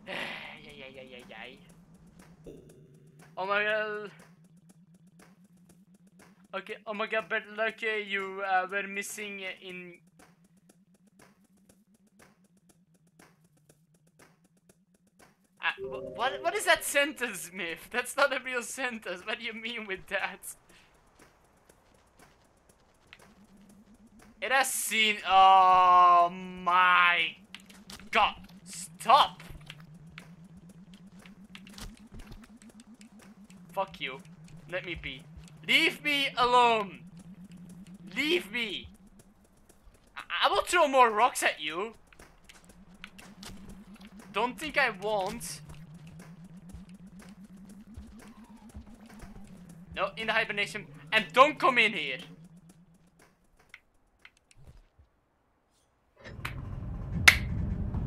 yeah, yeah, yeah, yeah, yeah. Oh my god. Okay, oh my god, but look, uh, you uh, were missing in... Uh, what, what is that sentence, Myth? That's not a real sentence. What do you mean with that? It has seen... Oh my god. Stop. Fuck you. Let me be. Leave me alone. Leave me. I, I will throw more rocks at you. Don't think I won't. No, in the hibernation. And don't come in here.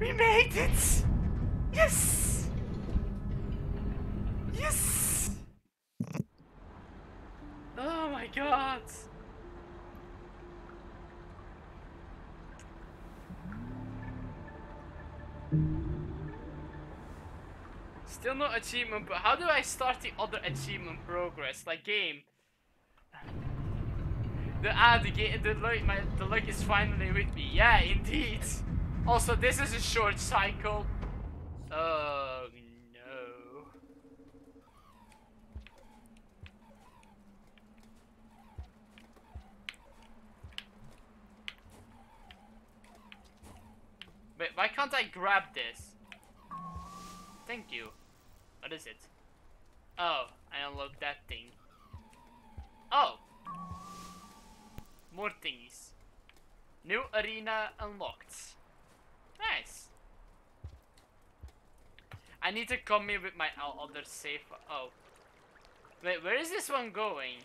We made it! Yes! Yes! Oh my god! Still no achievement, but how do I start the other achievement progress? Like game. The ah the game the luck my the luck is finally with me. Yeah, indeed. Also, this is a short cycle. Oh no. Wait, why can't I grab this? Thank you. What is it? Oh, I unlocked that thing. Oh! More thingies. New arena unlocked. Nice. I need to come in with my other safe. Oh. Wait, where is this one going?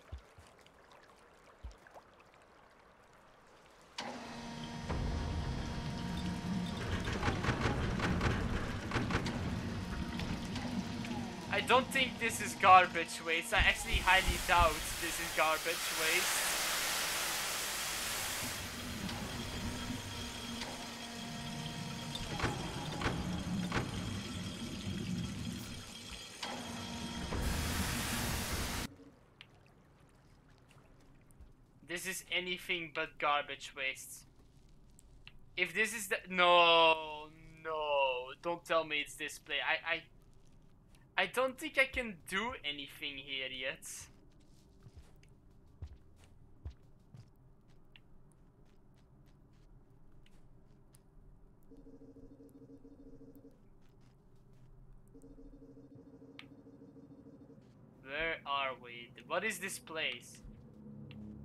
I don't think this is garbage waste. I actually highly doubt this is garbage waste. This is anything but garbage waste. If this is the no, no, don't tell me it's display. I, I, I don't think I can do anything here yet. Where are we? What is this place?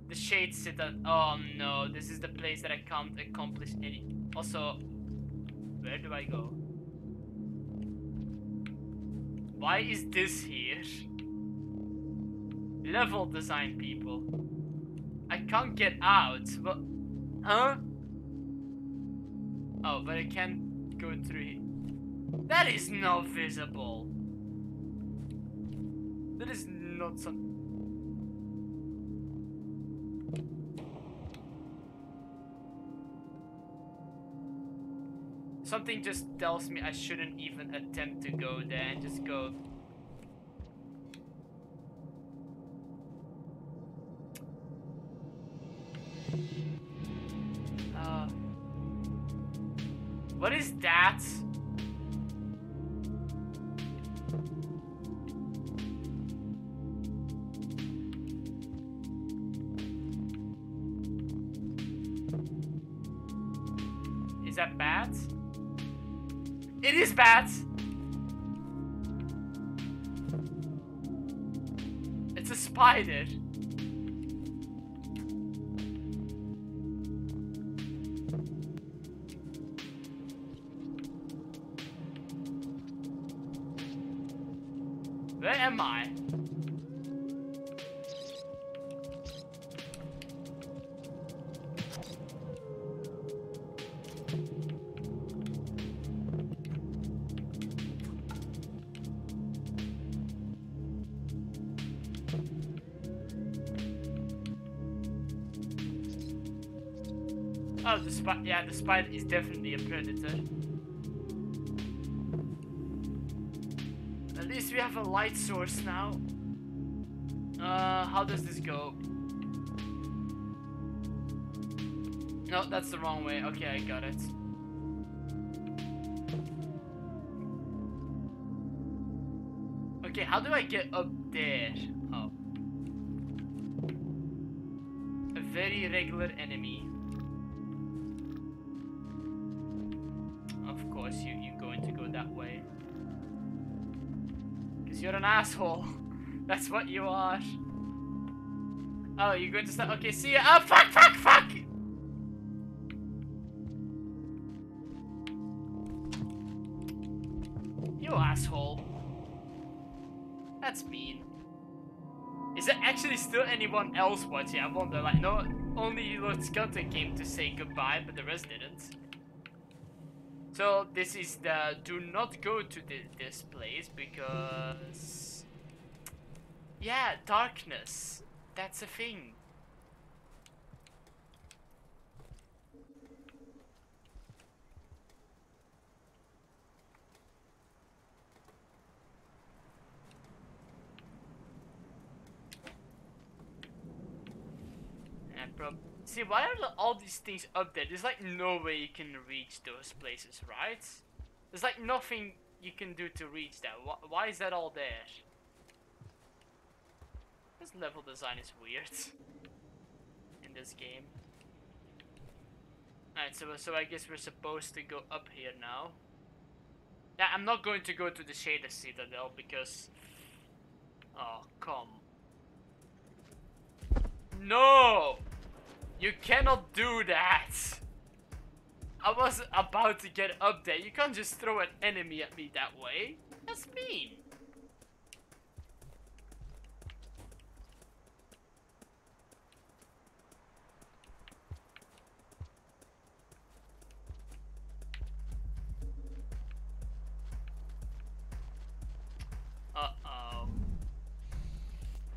The shade at. Oh no, this is the place that I can't accomplish any. Also, Where do I go? Why is this here? Level design people. I can't get out. But huh? Oh, but I can't go through here. That is not visible. That is not some. Something just tells me I shouldn't even attempt to go there and just go. Is bats. It's a spider. The spider is definitely a predator. At least we have a light source now. Uh, how does this go? No, that's the wrong way. Okay, I got it. Okay, how do I get up there? Oh. A very regular enemy. Asshole. That's what you are. Oh, you're going to start. Okay, see ya. Oh, fuck, fuck, fuck! You asshole. That's mean. Is there actually still anyone else watching? I wonder, like, no, only Lord Skeleton came to say goodbye, but the rest didn't. So, this is the, do not go to the, this place because, yeah, darkness, that's a thing. See why are all these things up there? There's like no way you can reach those places, right? There's like nothing you can do to reach that. Why, why is that all there? This level design is weird *laughs* in this game. Alright, so so I guess we're supposed to go up here now. Yeah, I'm not going to go to the Shaded Citadel because... Oh, come. No! You cannot do that! I was about to get up there. You can't just throw an enemy at me that way. That's mean.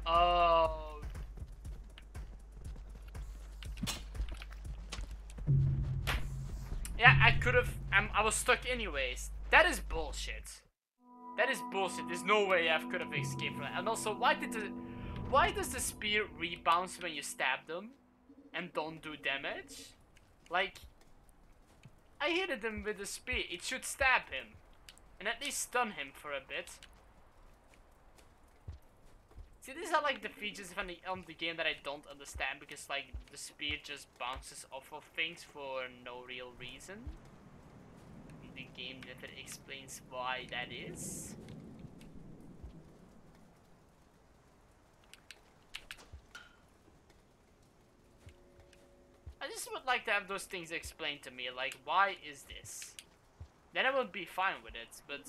Oh. Yeah, I could have. I'm, I was stuck anyways. That is bullshit. That is bullshit. There's no way I could have escaped from that. And also, why did the, why does the spear rebounce when you stab them, and don't do damage? Like, I hit him with the spear. It should stab him, and at least stun him for a bit. See, these are like the features of the, on the game that I don't understand because like the spear just bounces off of things for no real reason. The game never explains why that is. I just would like to have those things explained to me, like why is this? then I would be fine with it, but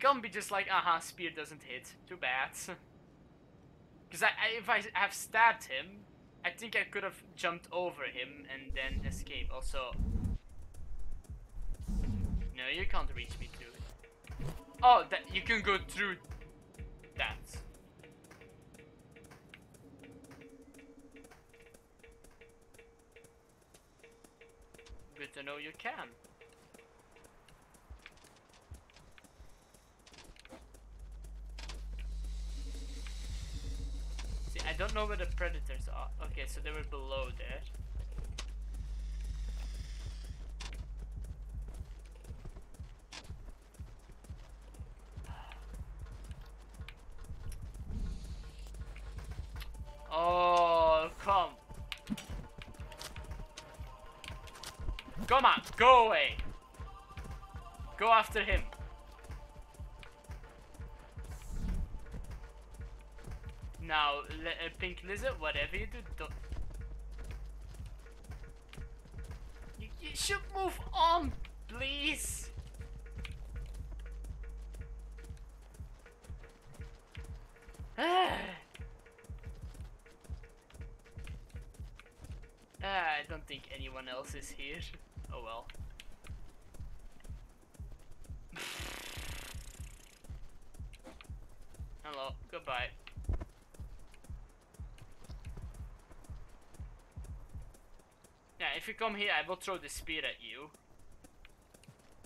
can't be just like, uh huh, spear doesn't hit. Too bad. *laughs* Because I, I, if I have stabbed him, I think I could have jumped over him and then escaped. Also, no, you can't reach me through. Oh, that you can go through that. Good to know you can. I don't know where the predators are. Okay, so they were below there. Oh, come. Come on, go away. Go after him. Uh, Pink Lizard, whatever you do, don't... You, you should move on, please. *sighs* Ah, I don't think anyone else is here. If you come here, I will throw the spear at you.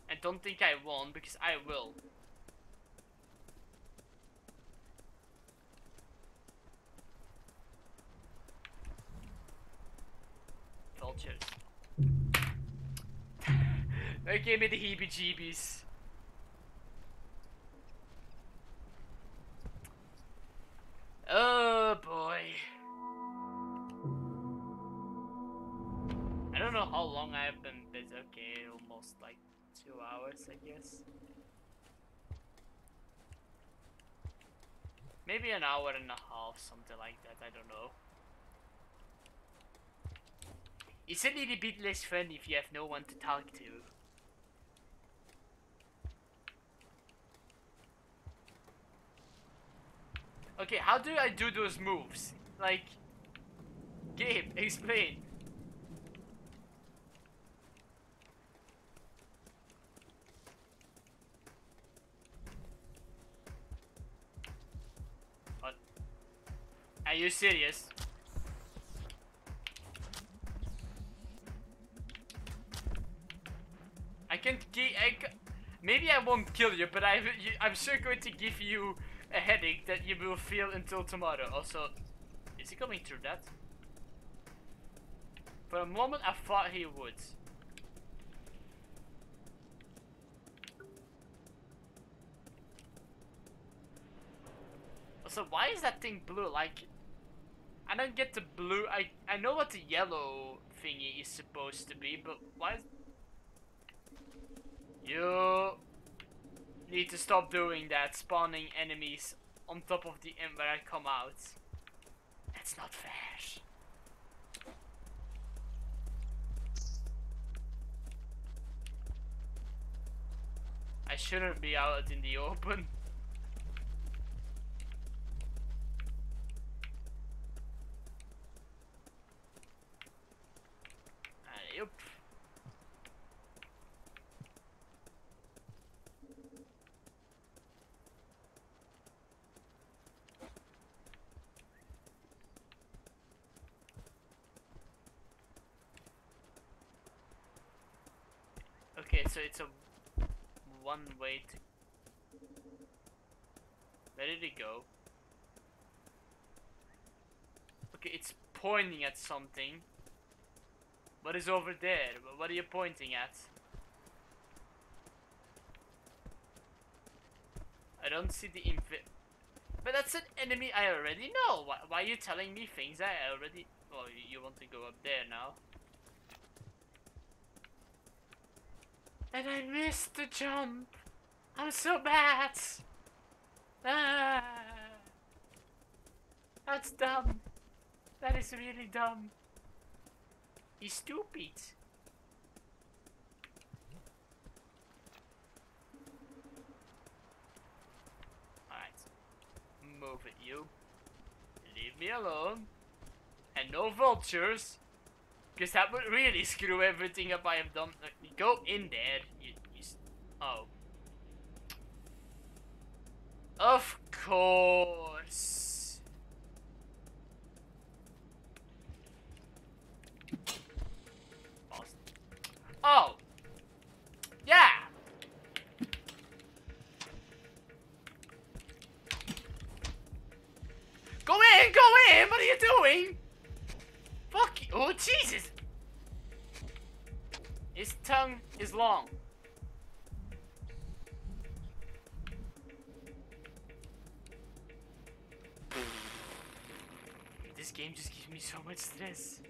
And don't think I won't, because I will. Vultures. that gave me the heebie-jeebies. Hour and a half, something like that. I don't know. It's a little bit less fun if you have no one to talk to. Okay, how do I do those moves? Like, Gabe, *laughs* explain. Are you serious? I can't ca Maybe I won't kill you, but I, I'm sure going to give you a headache that you will feel until tomorrow. Also, is he coming through that? For a moment, I thought he would. Also, why is that thing blue? Like, I don't get the blue. I I know what the yellow thingy is supposed to be, but why? You need to stop doing that, spawning enemies on top of the end where I come out. That's not fair. I shouldn't be out in the open. Uh, yep. Okay, so it's a one way to. Where did it go? Okay, it's pointing at something. What is over there? What are you pointing at? I don't see the infi- But that's an enemy I already know. Why, why are you telling me things I already... Oh, you want to go up there now? And I missed the jump. I'm so bad. Ah, that's dumb. That is really dumb. He's stupid. Alright. Move it, you. Leave me alone. And no vultures. Because that would really screw everything up I have done. Go in there. You, you oh. Of course. Oh. Yeah. Go in, go in. What are you doing? Fuck you. Oh, Jesus. His tongue is long. This game just gives me so much stress.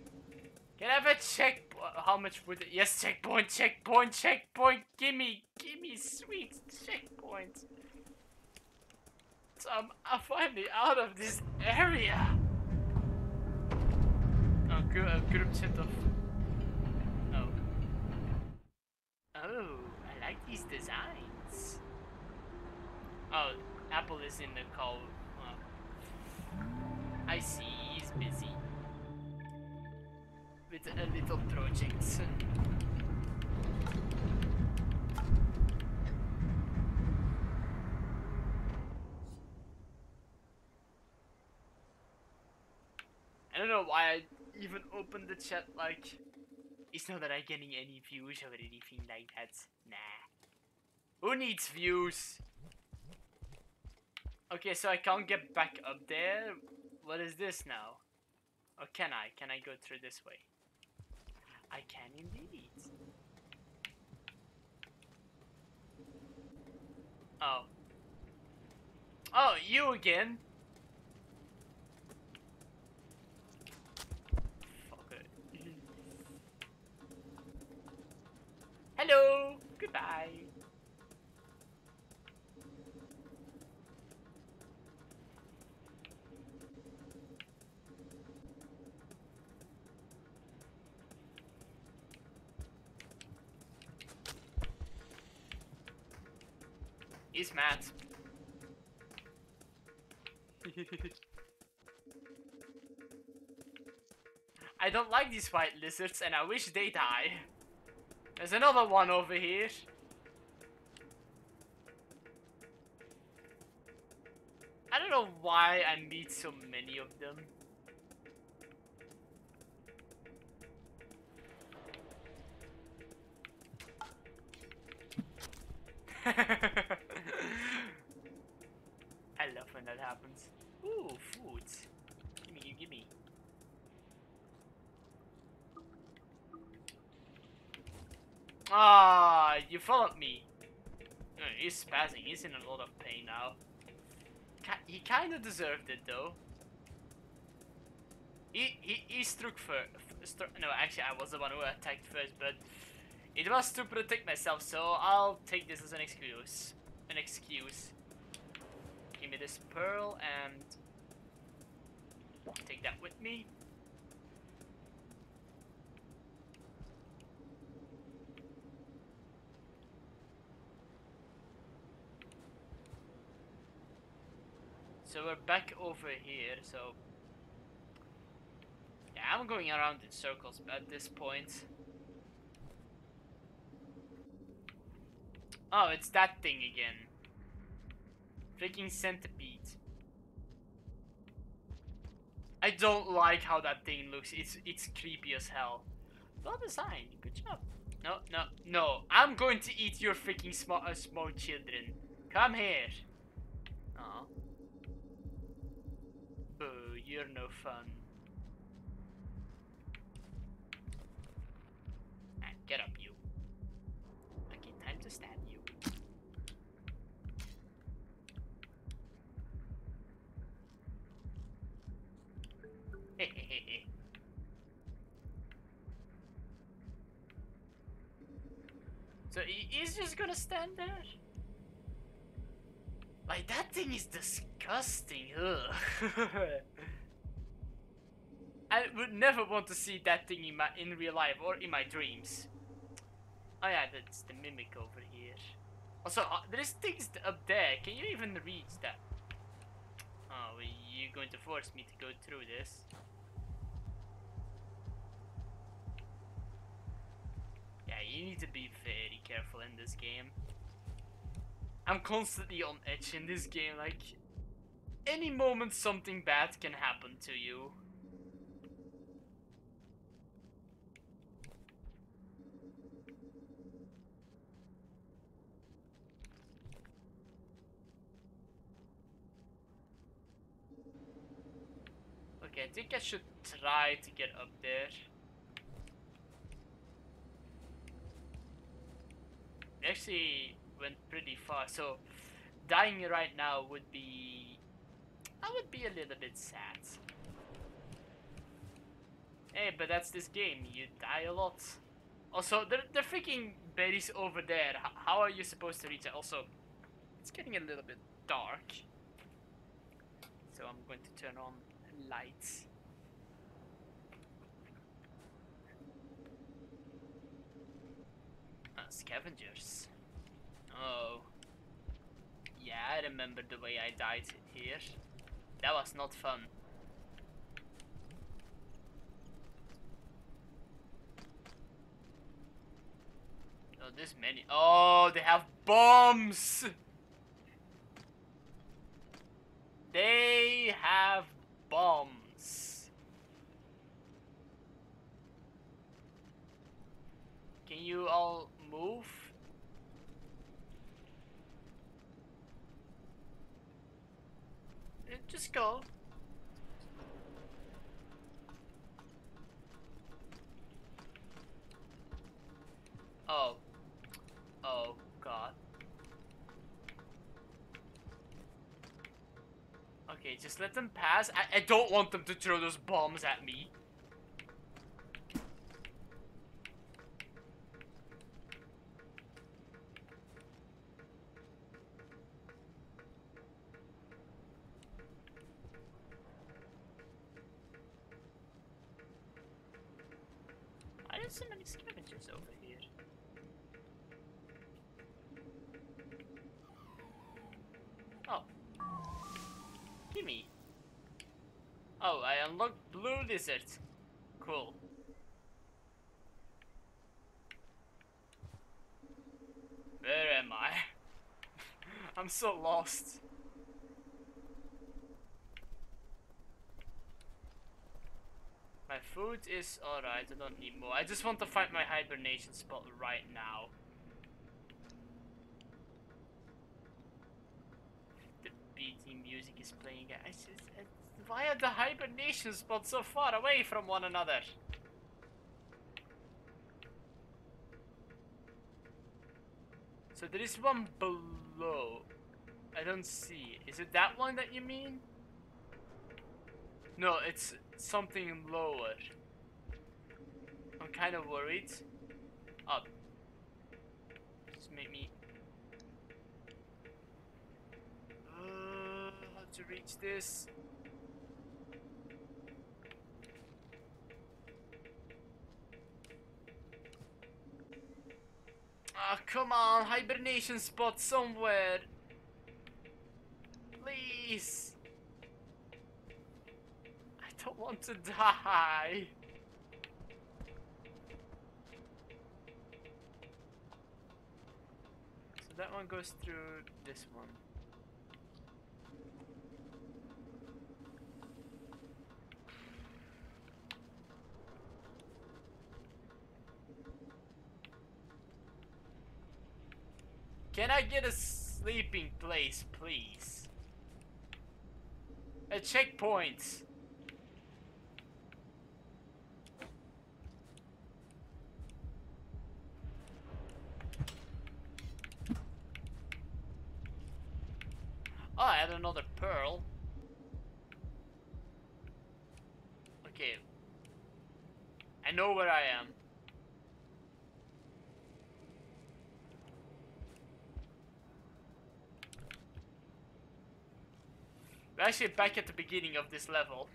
Can I have a check? How much would it? Yes, checkpoint, checkpoint, checkpoint. Gimme, gimme, sweet checkpoint. So I'm, I'm finally out of this area. Oh, good, a group chat of. Oh. Oh, I like these designs. Oh, Apple is in the call. Oh. I see, he's busy. With a little project. I don't know why I even opened the chat like it's not that I'm getting any views or anything like that. Nah. Who needs views? Okay, so I can't get back up there. What is this now? Or can I? Can I go through this way? I can indeed. Oh. Oh, you again? I don't like these white lizards and I wish they die. There's another one over here. I don't know why I meet so many of them. He's in a lot of pain now. He kind of deserved it though. He he he struck first. No, actually, I was the one who attacked first, but it was to protect myself. So I'll take this as an excuse. An excuse. Give me this pearl and take that with me. So we're back over here, so yeah, I'm going around in circles at this point. Oh, it's that thing again. Freaking centipede. I don't like how that thing looks. It's it's creepy as hell. Well designed. Good job. No, no, no. I'm going to eat your freaking small uh, small children. Come here. Aw. You're no fun. Ah, get up, you. Okay, time to stab you. *laughs* so he's just gonna stand there? Like that thing is disgusting. *laughs* I would never want to see that thing in my in real life or in my dreams. Oh yeah, that's the mimic over here. Also, uh, there's things up there. Can you even reach that? Oh, you're going to force me to go through this. Yeah, you need to be very careful in this game. I'm constantly on edge in this game, like any moment something bad can happen to you. Okay, I think I should try to get up there. Actually went pretty far, so dying right now would be... I would be a little bit sad. Hey, but that's this game, you die a lot. Also, the, the freaking berries over there, H how are you supposed to reach it? Also, it's getting a little bit dark. So I'm going to turn on lights. Uh, scavengers. Oh. Yeah, I remember the way I died here. That was not fun. Oh, this many. Oh, they have bombs! They have bombs. Can you all move? Uh, Just go. Oh. Oh, God. Okay, just let them pass. I, I don't want them to throw those bombs at me. Blue Cool. Where am I? *laughs* I'm so lost. My food is alright, I don't need more. I just want to find my hibernation spot right now. The beating music is playing. I just, it's, why are the hibernation spots so far away from one another? So there is one below. I don't see. Is it that one that you mean? No, it's something lower. I'm kind of worried. Up. Just make me. Uh, how to reach this? Ah, come on, hibernation spot somewhere. Please. I don't want to die. So that one goes through this one. Can I get a sleeping place, please? A checkpoint. Oh, I had another pearl. We're actually back at the beginning of this level.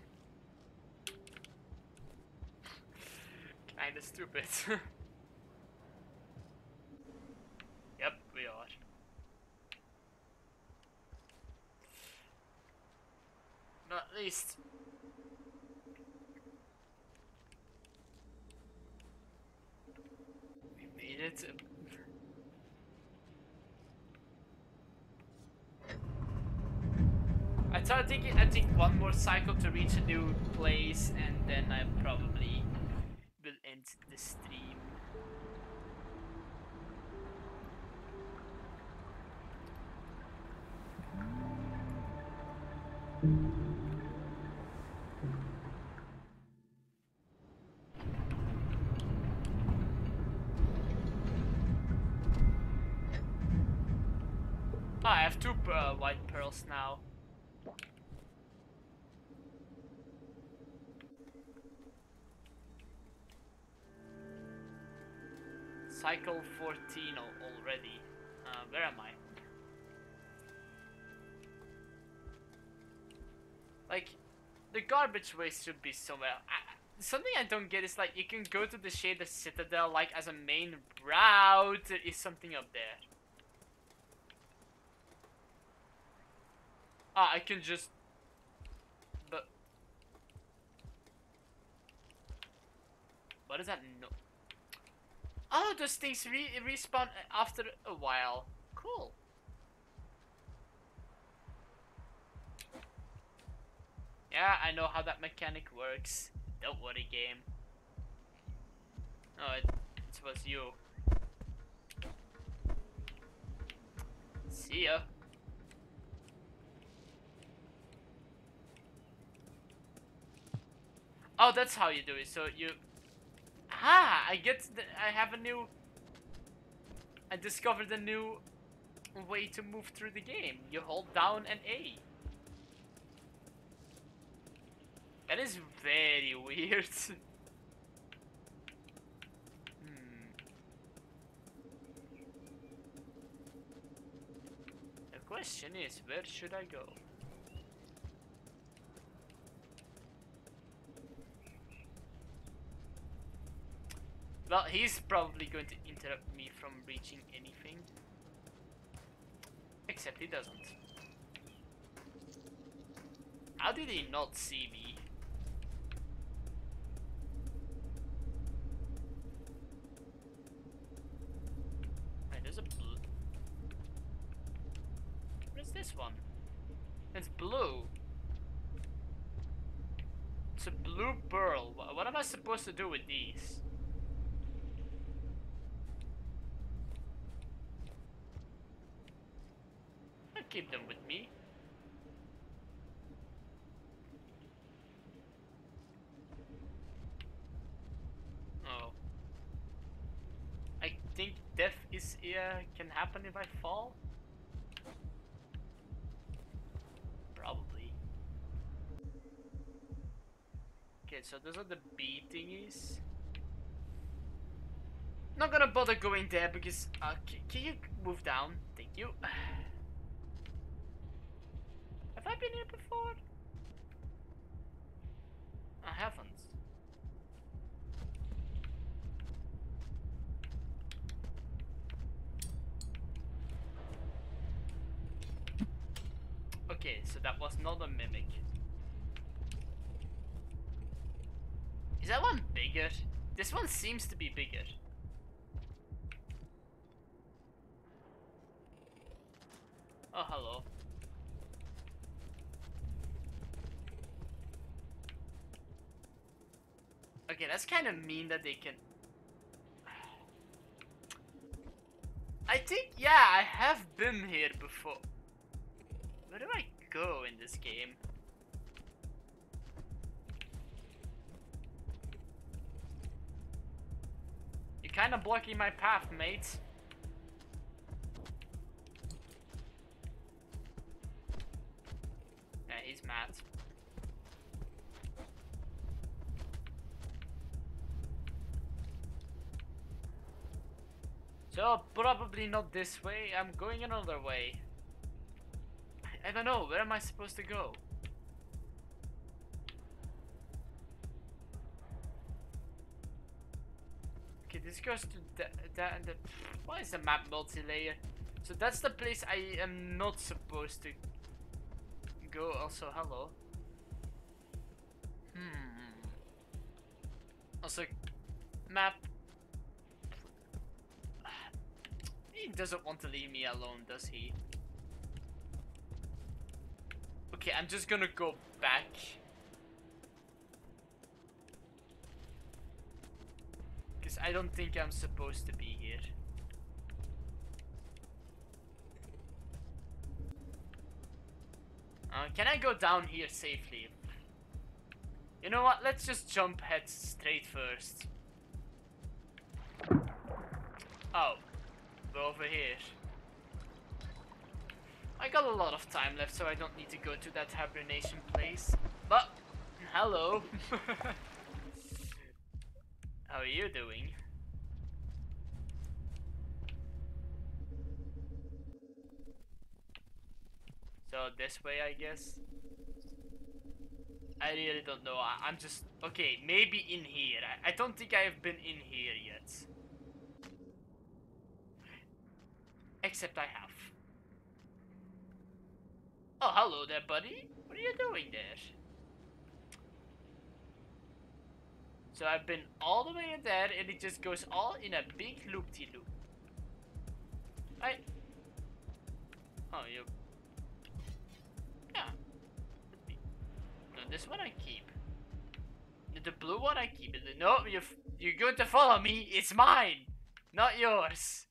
Kinda stupid. *laughs* yep, we are. Not least reach a new place and then I probably will end the stream. Oh, I have two uh, white pearls now. Cycle 14 already. Uh, where am I? Like, the garbage waste should be somewhere. I, something I don't get is like, you can go to the Shaded Citadel like as a main route. Is something up there. Ah, I can just... But... What is that? No. Oh, those things re respawn after a while. Cool. Yeah, I know how that mechanic works. Don't worry, game. Oh, it, it was you. See ya. Oh, that's how you do it. So you Ah, I get the, I have a new I discovered a new way to move through the game. You hold down and A. That is very *laughs* weird. hmm. The question is, where should I go? Well, he's probably going to interrupt me from reaching anything. Except he doesn't. How did he not see me? There's a blue. Where's this one? It's blue. It's a blue pearl. What am I supposed to do with these? Keep them with me. Oh. I think death is uh, can happen if I fall. Probably. Okay, so those are the B thingies. Not gonna bother going there because uh, can you move down? Thank you. *sighs* Have I been here before? I haven't. Okay, so that was not a mimic. Is that one bigger? This one seems to be bigger. Oh, hello. Okay, that's kind of mean that they can... I think, yeah, I have been here before. Where do I go in this game? You're kind of blocking my path, mate. Yeah, he's mad. So, probably not this way, I'm going another way. I, don't know, where am I supposed to go? Okay, this goes to the. Why is the map multi-layer? So that's the place I am not supposed to go. Also, hello. Hmm. Also, map. Doesn't want to leave me alone, does he? Okay, I'm just gonna go back. Because I don't think I'm supposed to be here. Uh, can I go down here safely? You know what? Let's just jump head straight first. Oh. Go over here. I got a lot of time left, so I don't need to go to that hibernation place. But, hello. *laughs* How are you doing? So this way, I guess. I really don't know. I am just okay. Maybe in here. I, I don't think I have been in here yet. Except I have. Oh, hello there, buddy. What are you doing there? So I've been all the way in there, and it just goes all in a big loop-de-loop. -loop. I... Oh, you... Yeah. No, this one I keep. The blue one I keep. No, you you're going to follow me. It's mine, not yours.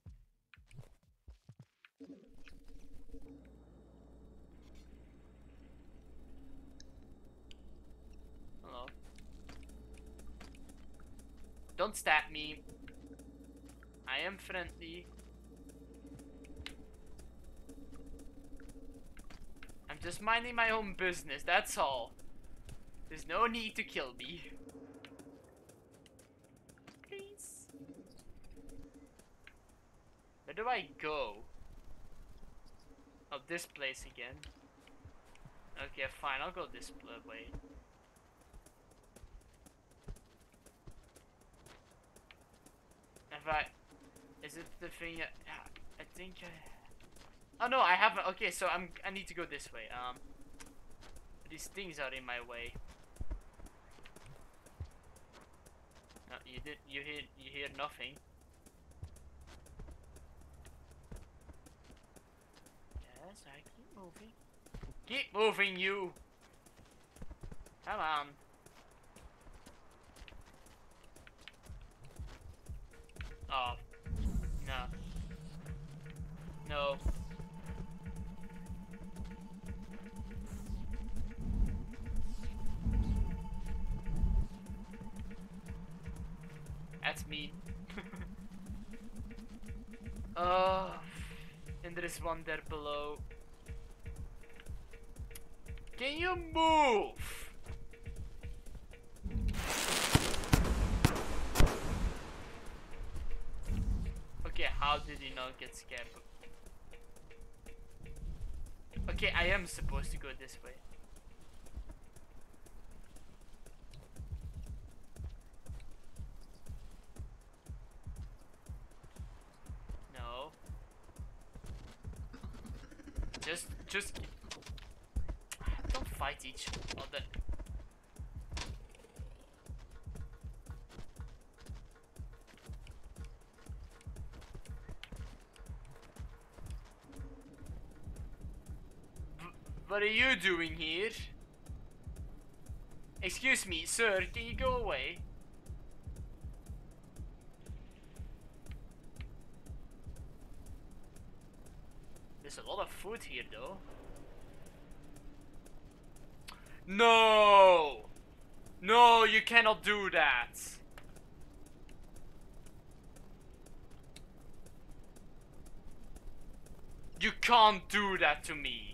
Don't stab me. I am friendly. I'm just minding my own business, that's all. There's no need to kill me. Please. Where do I go? Oh, this place again. Okay, fine, I'll go this way. If I... Is it the thing... I think I... Oh no, I haven't. Okay, so I'm. I need to go this way. Um, these things are in my way. No, you did. You hear. You hear nothing. Yes, I keep moving. Keep moving, you. Come on. Oh. No. No. That's me. *laughs* oh. And there is one there below. Can you move? Okay, how did he not get scared? Okay, I am supposed to go this way. What are you doing here? Excuse me, sir, can you go away? There's a lot of food here though. No! No, you cannot do that. You can't do that to me.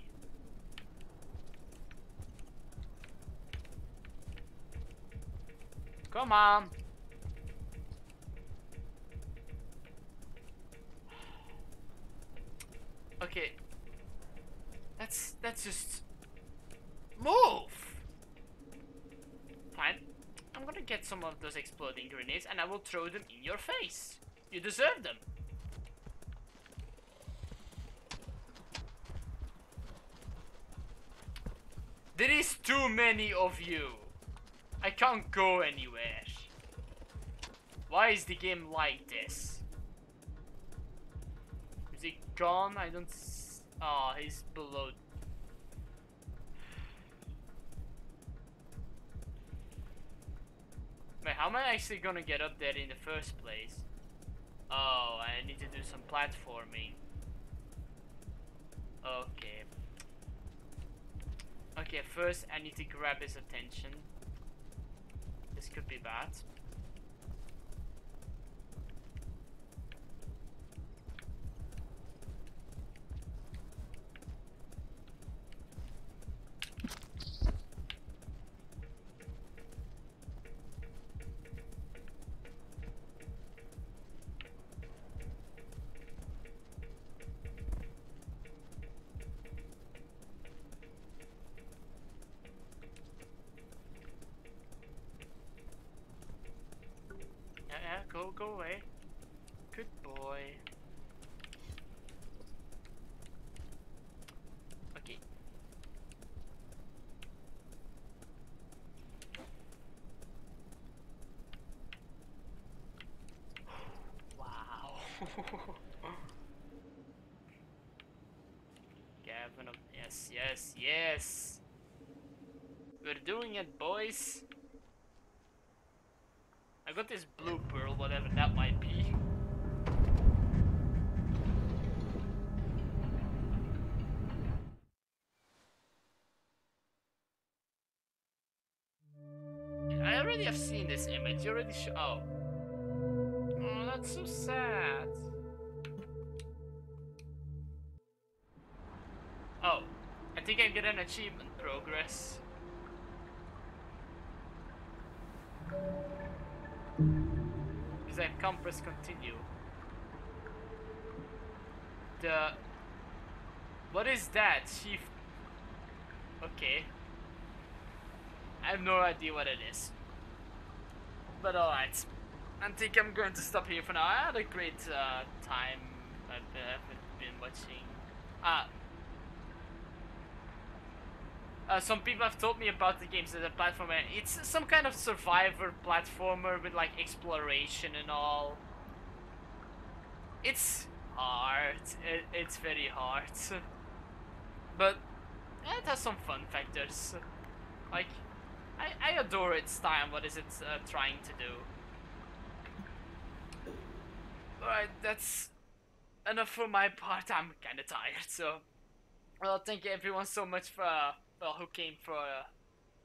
Come on. Okay. That's that's just move. Fine. I'm gonna get some of those exploding grenades and I will throw them in your face. You deserve them. There is too many of you. I can't go anywhere. Why is the game like this? Is he gone? I don't... Oh, he's below Wait, how am I actually gonna get up there in the first place? Oh, I need to do some platforming. Okay. Okay, first I need to grab his attention. This could be bad. Go, away. Good boy. Okay. *sighs* wow. *laughs* Gavin, yes, yes, yes. We're doing it, boys. I got this blue whatever that might be. I already have seen this image. You already show. Oh. Oh, that's so sad. Oh, I think I get an achievement progress. Because press continue. The... What is that? Chief... Okay. I have no idea what it is. But alright. I think I'm going to stop here for now. I had a great uh, time. I've been watching... Ah, uh, some people have told me about the games as a platformer. It's some kind of survivor platformer with like exploration and all. It's hard. It, it's very hard. *laughs* But it has some fun factors. Like, I, I adore its style. What is it uh, trying to do? Alright, that's enough for my part. I'm kind of tired, so... Well, thank you everyone so much for... Uh, well, who came for, uh,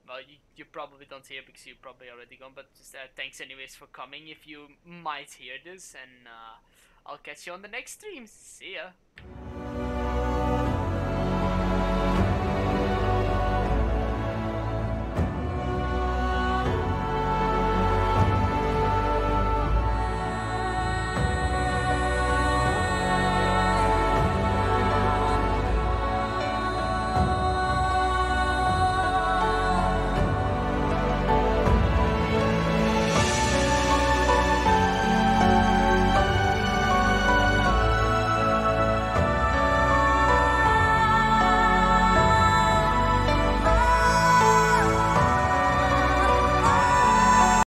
well, you, you probably don't hear because you're probably already gone, but just uh, thanks anyways for coming if you might hear this, and uh, I'll catch you on the next stream. See ya!